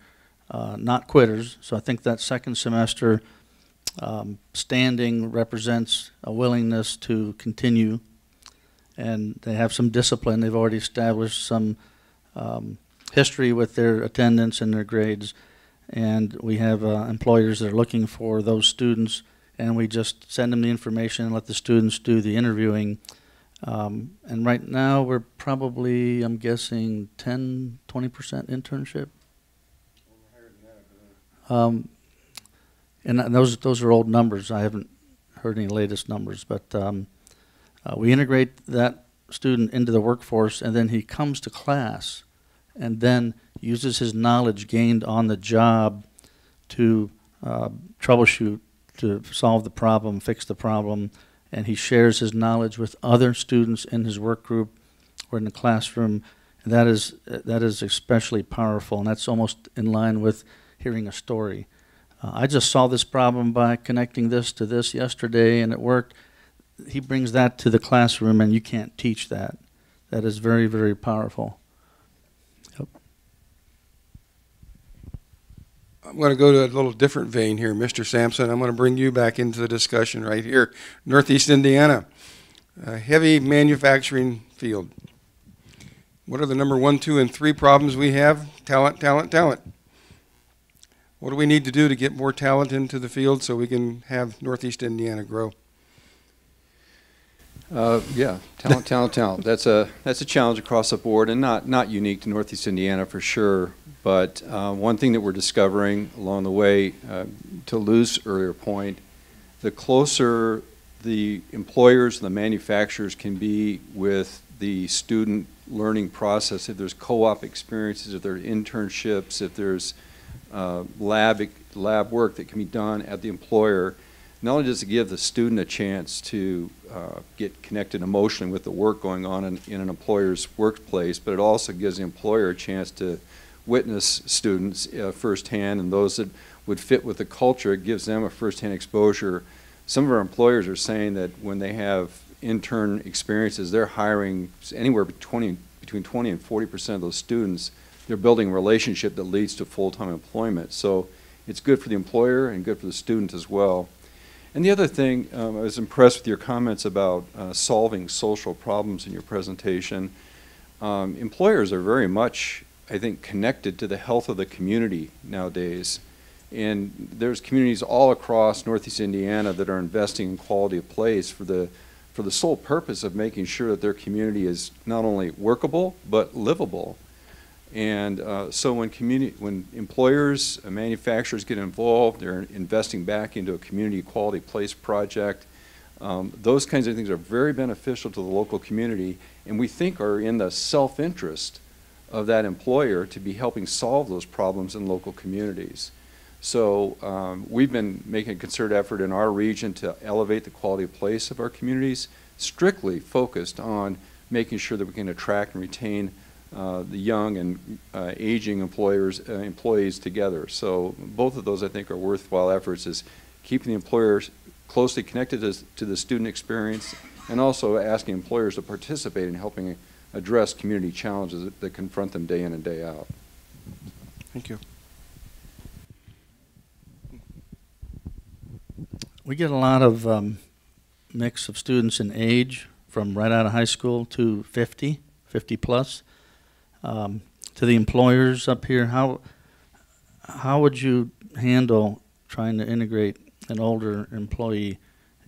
uh, not quitters. So I think that second semester um, standing represents a willingness to continue, and they have some discipline. They've already established some um, history with their attendance and their grades, and we have uh, employers that are looking for those students, and we just send them the information and let the students do the interviewing. Um, and right now, we're probably, I'm guessing, 10, 20% internship. Um, and those those are old numbers. I haven't heard any latest numbers, but um, uh, we integrate that student into the workforce, and then he comes to class, and then uses his knowledge gained on the job to uh, troubleshoot, to solve the problem, fix the problem, and he shares his knowledge with other students in his work group or in the classroom. And that is that is especially powerful, and that's almost in line with hearing a story. Uh, I just saw this problem by connecting this to this yesterday, and it worked. He brings that to the classroom, and you can't teach that. That is very, very powerful. I'm going to go to a little different vein here, Mr. Sampson. I'm going to bring you back into the discussion right here. Northeast Indiana, a heavy manufacturing field. What are the number one, two, and three problems we have? Talent, talent, talent. What do we need to do to get more talent into the field so we can have Northeast Indiana grow? Uh, yeah, talent, talent, talent. That's a that's a challenge across the board, and not not unique to Northeast Indiana for sure. But uh, one thing that we're discovering along the way, uh, to Lou's earlier point, the closer the employers and the manufacturers can be with the student learning process, if there's co-op experiences, if there are internships, if there's uh, lab lab work that can be done at the employer, not only does it give the student a chance to uh, get connected emotionally with the work going on in, in, an employer's workplace, but it also gives the employer a chance to witness students uh, firsthand and those that would fit with the culture. It gives them a firsthand exposure. Some of our employers are saying that when they have intern experiences, they're hiring anywhere between, between 20 and 40 percent of those students. They're building a relationship that leads to full-time employment. So it's good for the employer and good for the student as well. And the other thing, um, I was impressed with your comments about uh, solving social problems in your presentation. Um, employers are very much, I think, connected to the health of the community nowadays. And there's communities all across Northeast Indiana that are investing in quality of place for the, for the sole purpose of making sure that their community is not only workable, but livable. And uh, so when community, when employers and manufacturers get involved, they're investing back into a community quality place project. Um, those kinds of things are very beneficial to the local community, and we think are in the self-interest of that employer to be helping solve those problems in local communities. So um, we've been making a concerted effort in our region to elevate the quality of place of our communities, strictly focused on making sure that we can attract and retain uh, the young and uh, aging employers uh, employees together. So both of those I think are worthwhile efforts is keeping the employers closely connected to, to the student experience and also asking employers to participate in helping address community challenges that, that confront them day in and day out. Thank you. We get a lot of um, mix of students in age from right out of high school to 50, 50 plus um, to the employers up here, how how would you handle trying to integrate an older employee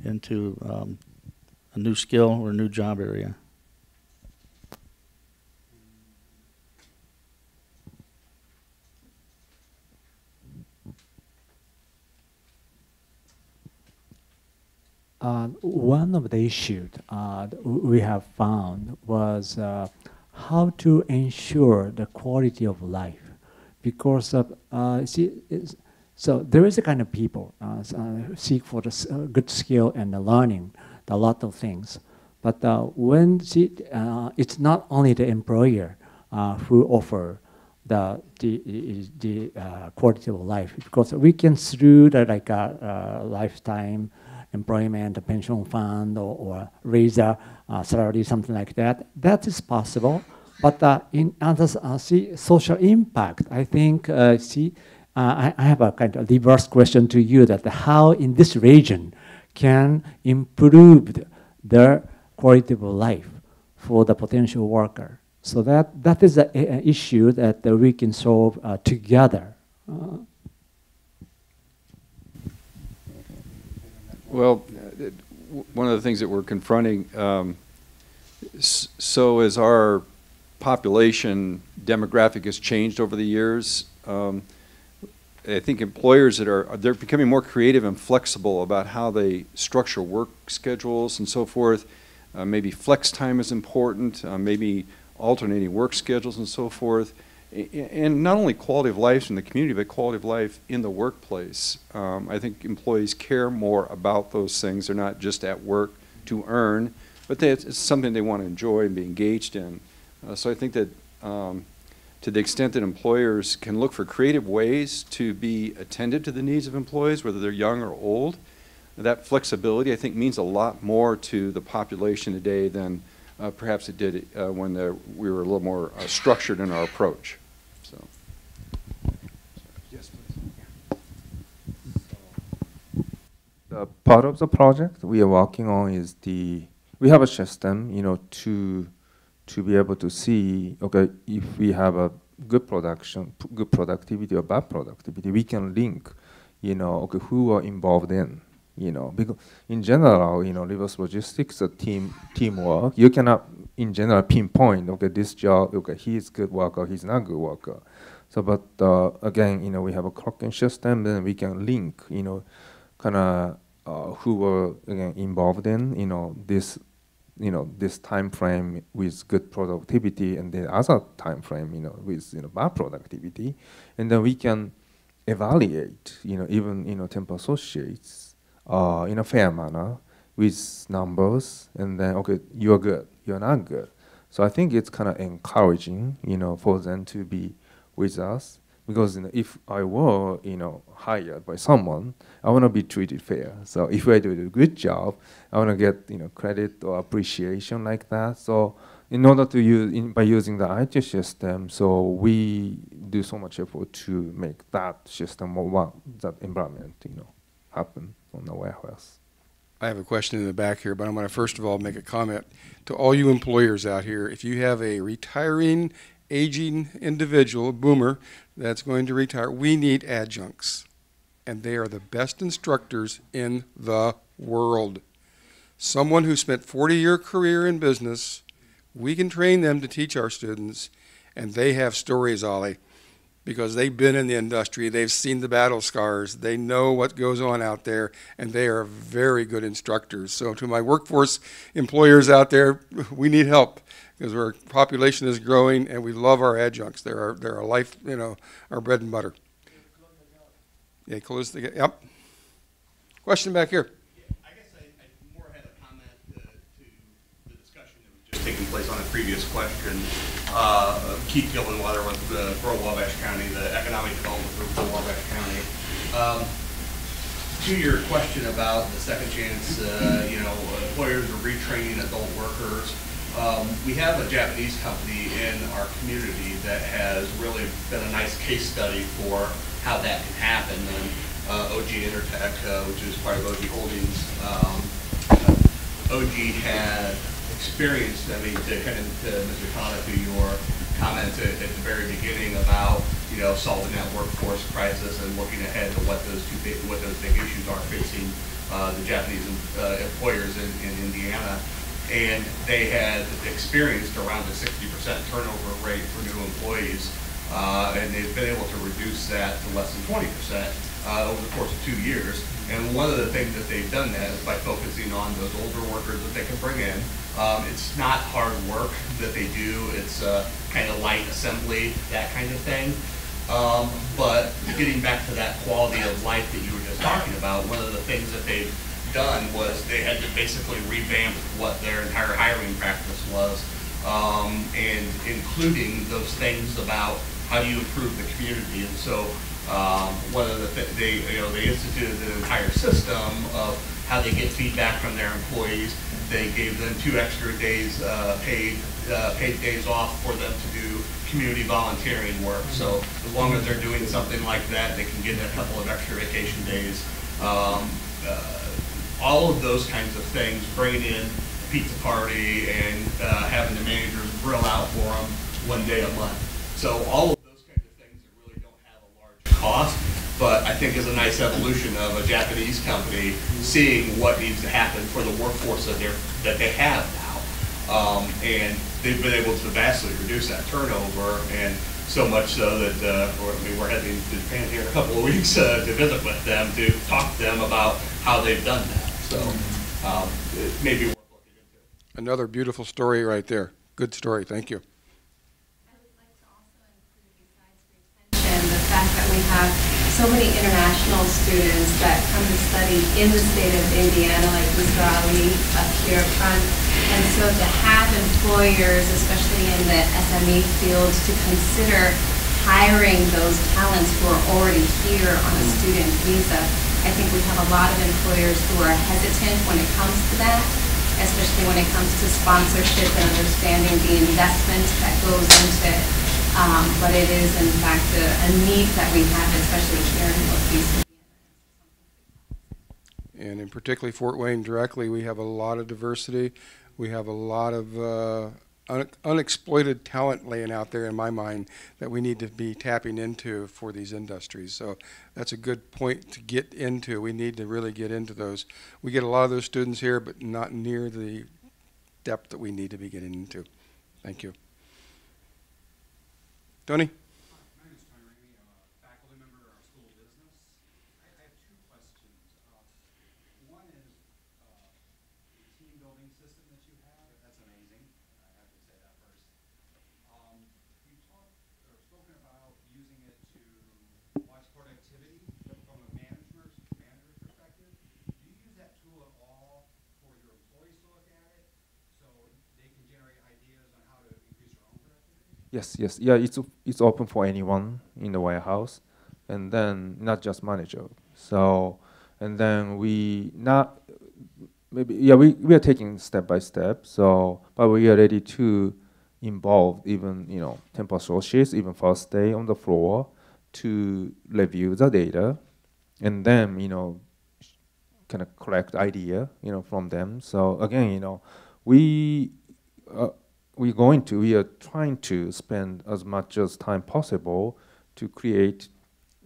into um, a new skill or a new job area? Uh, one of the issues uh, we have found was uh, how to ensure the quality of life. Because of, uh, see, so there is a kind of people uh, uh seek for the uh, good skill and the learning, a lot of things. But uh, when see, it's not only the employer who offer the the, the quality of life, because we can through the like a lifetime employment, pension fund, or, or raise a uh, salary, something like that. That is possible. But uh, in other uh, see, social impact, I think, uh, see, uh, I, I, have a kind of reverse question to you that how in this region can improve their quality of life for the potential worker. So that, that is an issue that uh, we can solve uh, together. Uh, well, one of the things that we're confronting, um, so as our population demographic has changed over the years, um, I think employers that are they're becoming more creative and flexible about how they structure work schedules and so forth. Uh, maybe flex time is important. Uh, maybe alternating work schedules and so forth. And not only quality of life in the community, but quality of life in the workplace. Um, I think employees care more about those things. They're not just at work to earn, but they, it's something they want to enjoy and be engaged in. Uh, so I think that um, to the extent that employers can look for creative ways to be attended to the needs of employees, whether they're young or old, that flexibility I think means a lot more to the population today than uh, perhaps it did uh, when the, we were a little more uh, structured in our approach. So. Yes, The part of the project we are working on is the we have a system, you know, to to be able to see, okay, if we have a good production, good productivity or bad productivity, we can link, you know, okay, who are involved in, you know, because in general, you know, reverse logistics, a team teamwork, you cannot in general pinpoint, okay, this job, okay, he's good worker, he's not good worker. So, but uh, again, you know, we have a clocking system, then we can link, you know, kind of uh, who were again involved in, you know, this you know this time frame with good productivity and the other time frame you know with you know bad productivity. And then we can evaluate you know even you know temple associates uh, in a fair manner with numbers and then okay you're good you're not good. So i think it's kind of encouraging you know for them to be with us because you know, if I were you know hired by someone, I want to be treated fair. So if I do a good job, I want to get you know credit or appreciation like that. So in order to use in, by using the IT system, so we do so much effort to make that system or that environment you know happen on the warehouse. I have a question in the back here, but I'm going to first of all make a comment to all you employers out here. If you have a retiring aging individual, boomer, that's going to retire, we need adjuncts. And they are the best instructors in the world. Someone who spent 40 year career in business, we can train them to teach our students, and they have stories, Ollie, because they've been in the industry, they've seen the battle scars, they know what goes on out there, and they are very good instructors. So, to my workforce employers out there, we need help because our population is growing and we love our adjuncts. They're our, they're our life, you know, our bread and butter. Yeah, close the gap. Yep. Question back here. I guess I, I more had a comment to the discussion that was just taking place on a previous question. Uh, Keith Gillenwater with the Grow Wabash County, the Economic Development Group for Wabash County. Um, to your question about the second chance, uh, you know, employers are retraining adult workers. Um, we have a Japanese company in our community that has really been a nice case study for how that can happen. And uh, OG Intertech, uh, which is part of OG Holdings, um, uh, OG had experienced, I mean, to kind of to Mr. Kana, to your comment at, at, the very beginning about, you know, solving that workforce crisis and looking ahead to what those two big, what those big issues are facing uh, the Japanese uh, employers in, in Indiana and they had experienced around a 60% turnover rate for new employees, uh, and they've been able to reduce that to less than 20% uh, over the course of two years. And one of the things that they've done that is by focusing on those older workers that they can bring in. Um, it's not hard work that they do. It's uh, kind of light assembly, that kind of thing. Um, but getting back to that quality of life that you were just talking about, one of the things that they've done was they had to basically revamp what their entire hiring practice was, um, and including those things about how do you improve the community. And so um, one of the th they you know they instituted an entire system of how they get feedback from their employees. They gave them two extra days uh, paid uh, paid days off for them to do community volunteering work. So as long as they're doing something like that, they can get a couple of extra vacation days. Um, uh, all of those kinds of things, bringing in pizza party and uh, having the managers grill out for them one day a month. So all of those kinds of things that really don't have a large cost, but I think is a nice evolution of a Japanese company seeing what needs to happen for the workforce that they're that they have now, um, and they've been able to vastly reduce that turnover and. So much so that uh, we're, I mean, we're heading to Japan here in a couple of weeks uh, to visit with them to talk to them about how they've done that. So um, it may be worth looking into. Another beautiful story right there. Good story. Thank you. and the fact that we have so many international students that come to study in the state of Indiana, like Mr. Ali up here up front. And so to have employers, especially in the SME field, to consider hiring those talents who are already here on a student visa, I think we have a lot of employers who are hesitant when it comes to that, especially when it comes to sponsorship and understanding the investment that goes into it. Um, but it is in fact a, a need that we have, especially here in Northeast. And in particularly Fort Wayne directly, we have a lot of diversity. We have a lot of uh, un- unexploited talent laying out there in my mind that we need to be tapping into for these industries. So that's a good point to get into. We need to really get into those. We get a lot of those students here, but not near the depth that we need to be getting into. Thank you. Tony? Yes, yes, yeah. It's it's open for anyone in the warehouse, and then not just manager. So, and then we not maybe yeah we, we are taking step by step. So, but we are ready to involve even you know temple associates even first day on the floor to review the data, and then you know kind of collect idea you know from them. So again, you know we. Uh, we're going to, we are trying to spend as much as time possible to create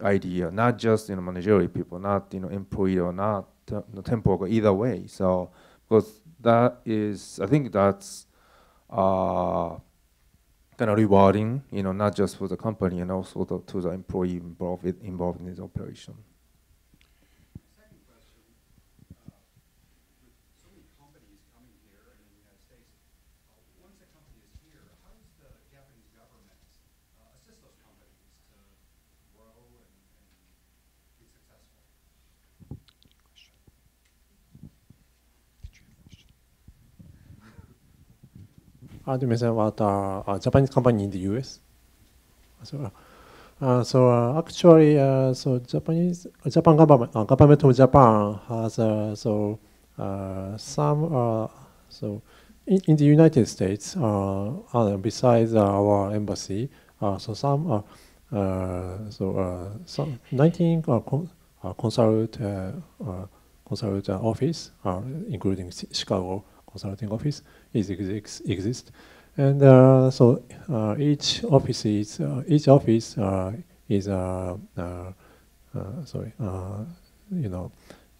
idea, not just you know managerial people, not you know employee or not uh, tempo, either way. So because that is, I think that's uh, kind of rewarding, you know, not just for the company and also the, to the employee involved involved in this operation. Uh, you mentioned about uh, a Japanese company in the U.S. So, uh, so actually, so Japanese Japan government government of Japan has so some so in, in the United States, besides our embassy, so some so some 19 uh, con- consult consult office, including Chicago consulting office is exist, exist. and uh, so uh, each office is uh, each office uh, is uh, uh, uh sorry uh, you know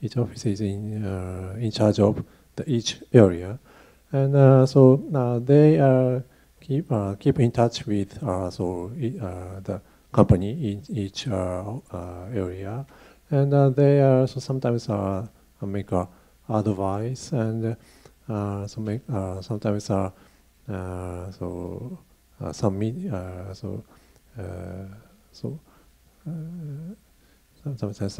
each office is in uh, in charge of the each area, and so they keep keep in touch with so the company in each area, and they are so sometimes make advice and. Uh, so make uh, sometimes uh, so some meet, so so sometimes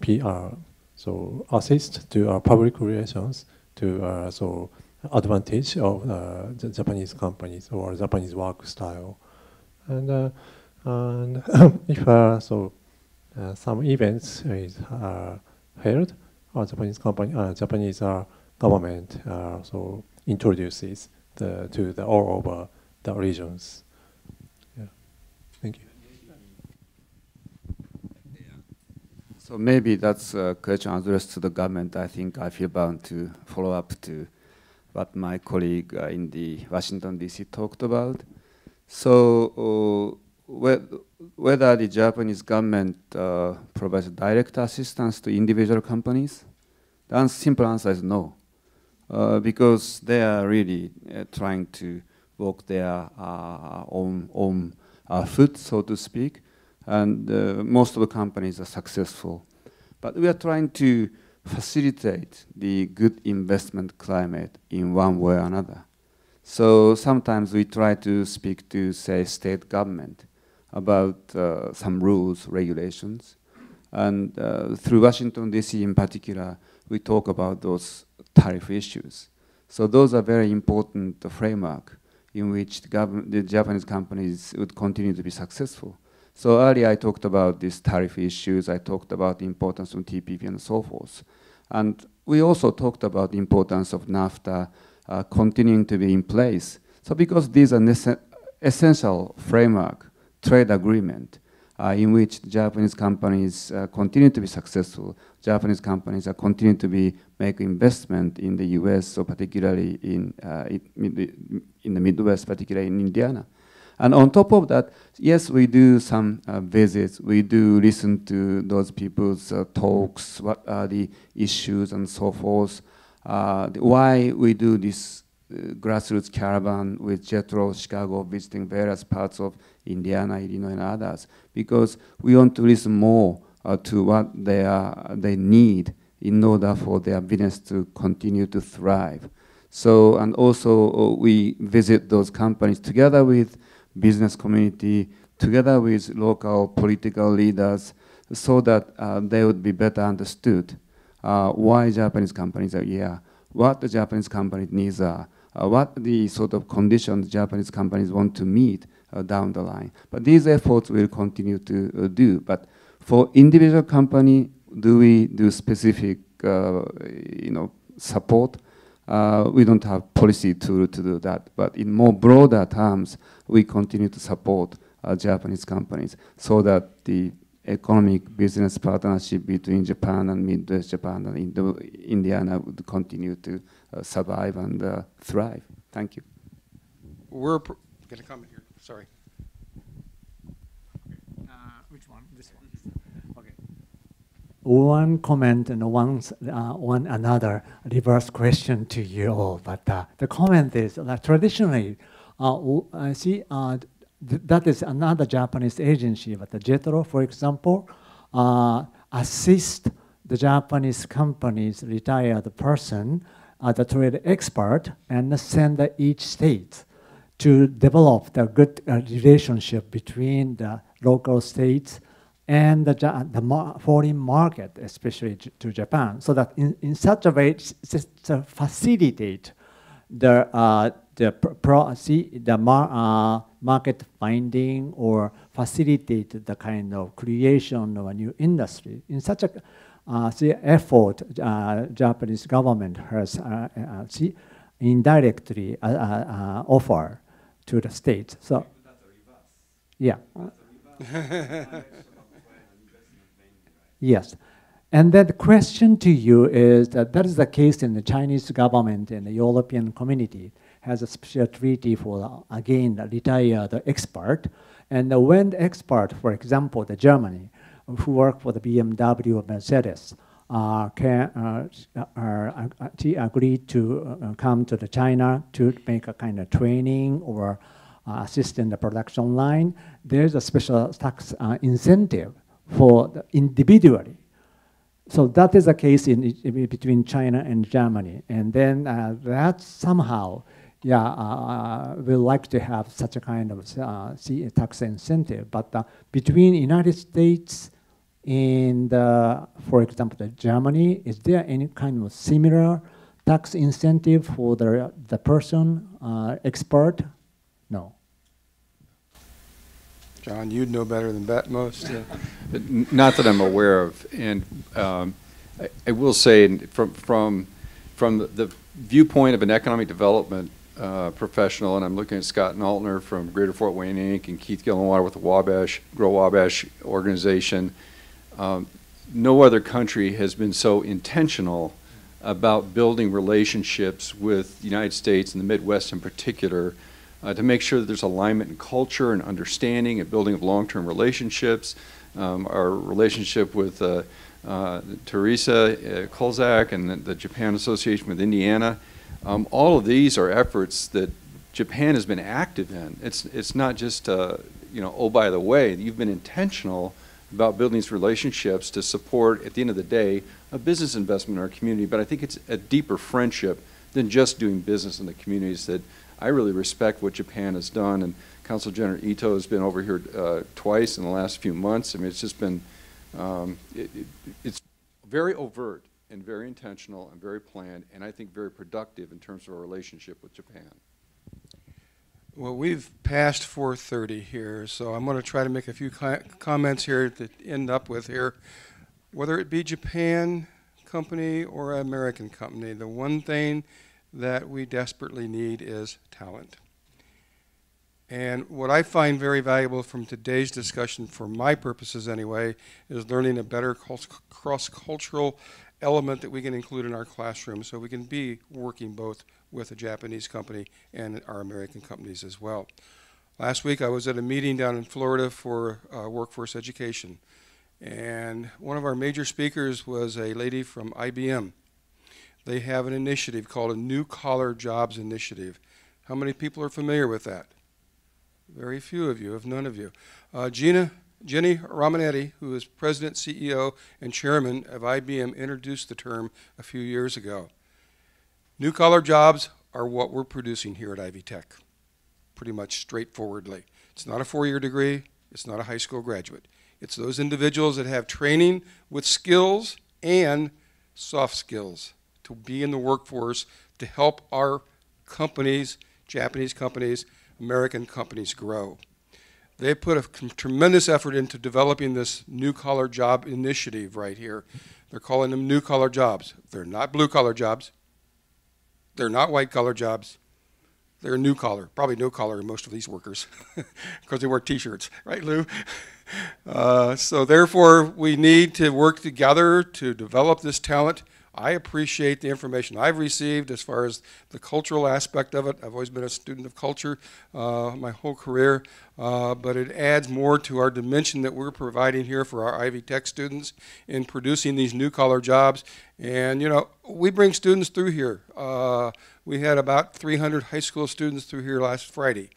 PR so assist to our public relations to so advantage of uh, Japanese companies or Japanese work style. And, uh, and if uh, so some events is held, uh, Japanese company, uh, Japanese uh, government uh, so introduces the to the all over the regions. Yeah, thank you. So maybe that's a question addressed to the government. I think I feel bound to follow up to what my colleague uh, in the Washington D.C. talked about. So uh, whether the Japanese government uh, provides direct assistance to individual companies, the simple answer is no, uh, because they are really uh, trying to walk their uh, own own foot, so to speak and uh, most of the companies are successful. But we are trying to facilitate the good investment climate in one way or another. So sometimes we try to speak to, say, state government about uh, some rules, regulations. And uh, through Washington, D.C. in particular, we talk about those tariff issues. So those are very important framework in which the, the Japanese companies would continue to be successful. So earlier I talked about these tariff issues, I talked about the importance of TPP and so forth. And we also talked about the importance of NAFTA uh, continuing to be in place. So because these are essential framework, trade agreement, uh, in which Japanese companies uh, continue to be successful. Japanese companies are continuing to be make investment in the U.S., so particularly in, uh, in, the Midwest, particularly in Indiana. And on top of that, yes, we do some uh, visits. We do listen to those people's uh, talks, what are the issues and so forth. Uh, why we do this grassroots caravan with JETRO, Chicago, visiting various parts of Indiana, Illinois, and others, because we want to listen more uh, to what they, are, they need in order for their business to continue to thrive. So, and also uh, we visit those companies together with business community together with local political leaders so that uh, they would be better understood uh, why Japanese companies are here, what the Japanese company needs are, uh, what the sort of conditions Japanese companies want to meet down the line. But these efforts will continue to uh, do. But for individual company, do we do specific, uh, you know, support? Uh, we don't have policy to, to do that. But in more broader terms, we continue to support uh, Japanese companies so that the economic business partnership between Japan and Midwest Japan and Indo Indiana would continue to uh, survive and uh, thrive. Thank you. We're going to comment here. Sorry. Uh, which one? This one. Okay. One comment and one, uh, one another reverse question to you all. But uh, the comment is that traditionally, uh, I see uh, th that is another Japanese agency, but the JETRO, for example, uh, assist the Japanese companies retired person, uh, the trade expert, and send each state to develop the good uh, relationship between the local states and the, the foreign market, especially to Japan, so that in, in such a way, to facilitate the uh, the pro, see the mar, uh, market finding or facilitate the kind of creation of a new industry. In such a uh, see, effort, uh, Japanese government has uh, uh, see, indirectly uh, offer to the states. So, yeah. yes. And then the question to you is that that is the case in the Chinese government and the European community has a special treaty for, again, retire the expert. And when the expert, for example, the Germany, who work for the BMW or Mercedes, uh, can uh, uh, uh agree to uh, come to the China to make a kind of training or uh, assist in the production line. There's a special tax incentive for the individually. So that is the case in, in, between China and Germany. And then that somehow yeah, uh, uh, we like to have such a kind of uh, tax incentive. But uh, between United States and, uh, for example, Germany, is there any kind of similar tax incentive for the, the person uh, expert? No. John, you'd know better than that most. Not that I'm aware of. And um, I, I will say, and from, from, from the viewpoint of an economic development uh, professional, and I'm looking at Scott Naltner from Greater Fort Wayne Inc. and Keith Gillenwater with the Wabash, Grow Wabash organization, um, no other country has been so intentional about building relationships with the United States and the Midwest in particular uh, to make sure that there's alignment in culture and understanding and building of long-term relationships. Um, our relationship with uh, uh, Teresa uh, Kolzak and the, the, Japan Association with Indiana, um, all of these are efforts that Japan has been active in. It's, it's not just, uh, you know, oh, by the way, you've been intentional about building these relationships to support, at the end of the day, a business investment in our community. But I think it's a deeper friendship than just doing business in the communities that I really respect what Japan has done. And Consul General Ito has been over here uh, twice in the last few months. I mean, it's just been, um, it, it, it's very overt and very intentional and very planned, and I think very productive in terms of our relationship with Japan. Well, we've passed 4:30 here, so I'm going to try to make a few comments here to end up with here. Whether it be Japan company or American company, the one thing that we desperately need is talent. And what I find very valuable from today's discussion, for my purposes anyway, is learning a better cross-cultural element that we can include in our classroom so we can be working both with a Japanese company and our American companies as well. Last week I was at a meeting down in Florida for uh, workforce education. And one of our major speakers was a lady from IBM. They have an initiative called a New Collar Jobs Initiative. How many people are familiar with that? Very few of you, if none of you. Uh, Gina, Jenny Romanetti, who is president, CEO, and chairman of IBM, introduced the term a few years ago. New collar jobs are what we're producing here at Ivy Tech, pretty much straightforwardly. It's not a four-year degree. It's not a high school graduate. It's those individuals that have training with skills and soft skills to be in the workforce to help our companies, Japanese companies, American companies grow. They put a tremendous effort into developing this new collar job initiative right here. They're calling them new collar jobs. They're not blue collar jobs. They're not white collar jobs. They're new collar, probably no collar in most of these workers because they wear t-shirts, right, Lou? Uh, so therefore, we need to work together to develop this talent I appreciate the information I've received as far as the cultural aspect of it. I've always been a student of culture uh, my whole career, uh, but it adds more to our dimension that we're providing here for our Ivy Tech students in producing these new collar jobs. And, you know, we bring students through here. Uh, we had about 300 high school students through here last Friday.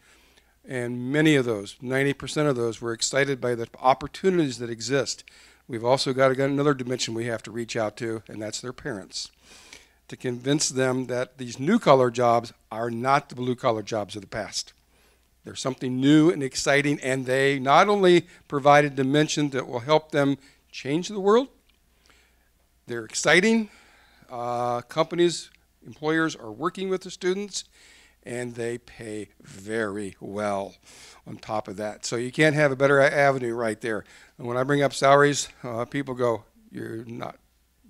And many of those, 90% of those, were excited by the opportunities that exist. We've also got, another dimension we have to reach out to, and that's their parents, to convince them that these new collar jobs are not the blue collar jobs of the past. They're something new and exciting, and they not only provide a dimension that will help them change the world, they're exciting. Uh, companies, employers are working with the students, and they pay very well on top of that. So you can't have a better avenue right there. And when I bring up salaries, uh, people go, "You're not?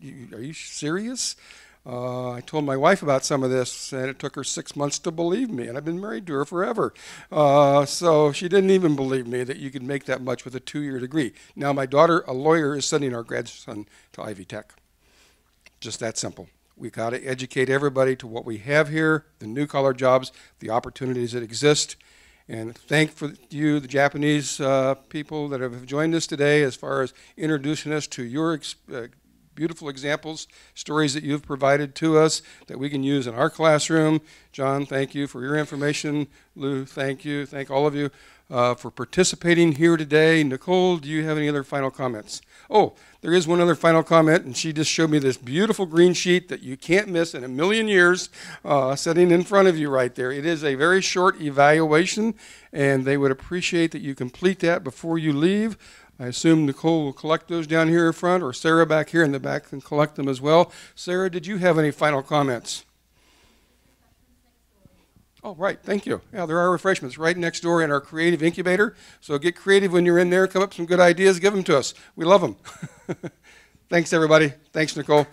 You, are you serious?" Uh, I told my wife about some of this, and it took her six months to believe me, and I've been married to her forever. Uh, so she didn't even believe me that you could make that much with a two-year degree. Now my daughter, a lawyer, is sending our grandson to Ivy Tech. Just that simple. We got to educate everybody to what we have here, the new collar jobs, the opportunities that exist, and thank for you, the Japanese uh, people that have joined us today as far as introducing us to your uh, beautiful examples, stories that you've provided to us that we can use in our classroom. John, thank you for your information. Lou, thank you. Thank all of you uh, for participating here today. Nicole, do you have any other final comments? Oh, there is one other final comment, and she just showed me this beautiful green sheet that you can't miss in a million years uh, sitting in front of you right there. It is a very short evaluation, and they would appreciate that you complete that before you leave. I assume Nicole will collect those down here in front, or Sarah back here in the back can collect them as well. Sarah, did you have any final comments? Oh, right. Thank you. Yeah, there are refreshments right next door in our creative incubator. So get creative when you're in there. Come up with some good ideas. Give them to us. We love them. Thanks, everybody. Thanks, Nicole.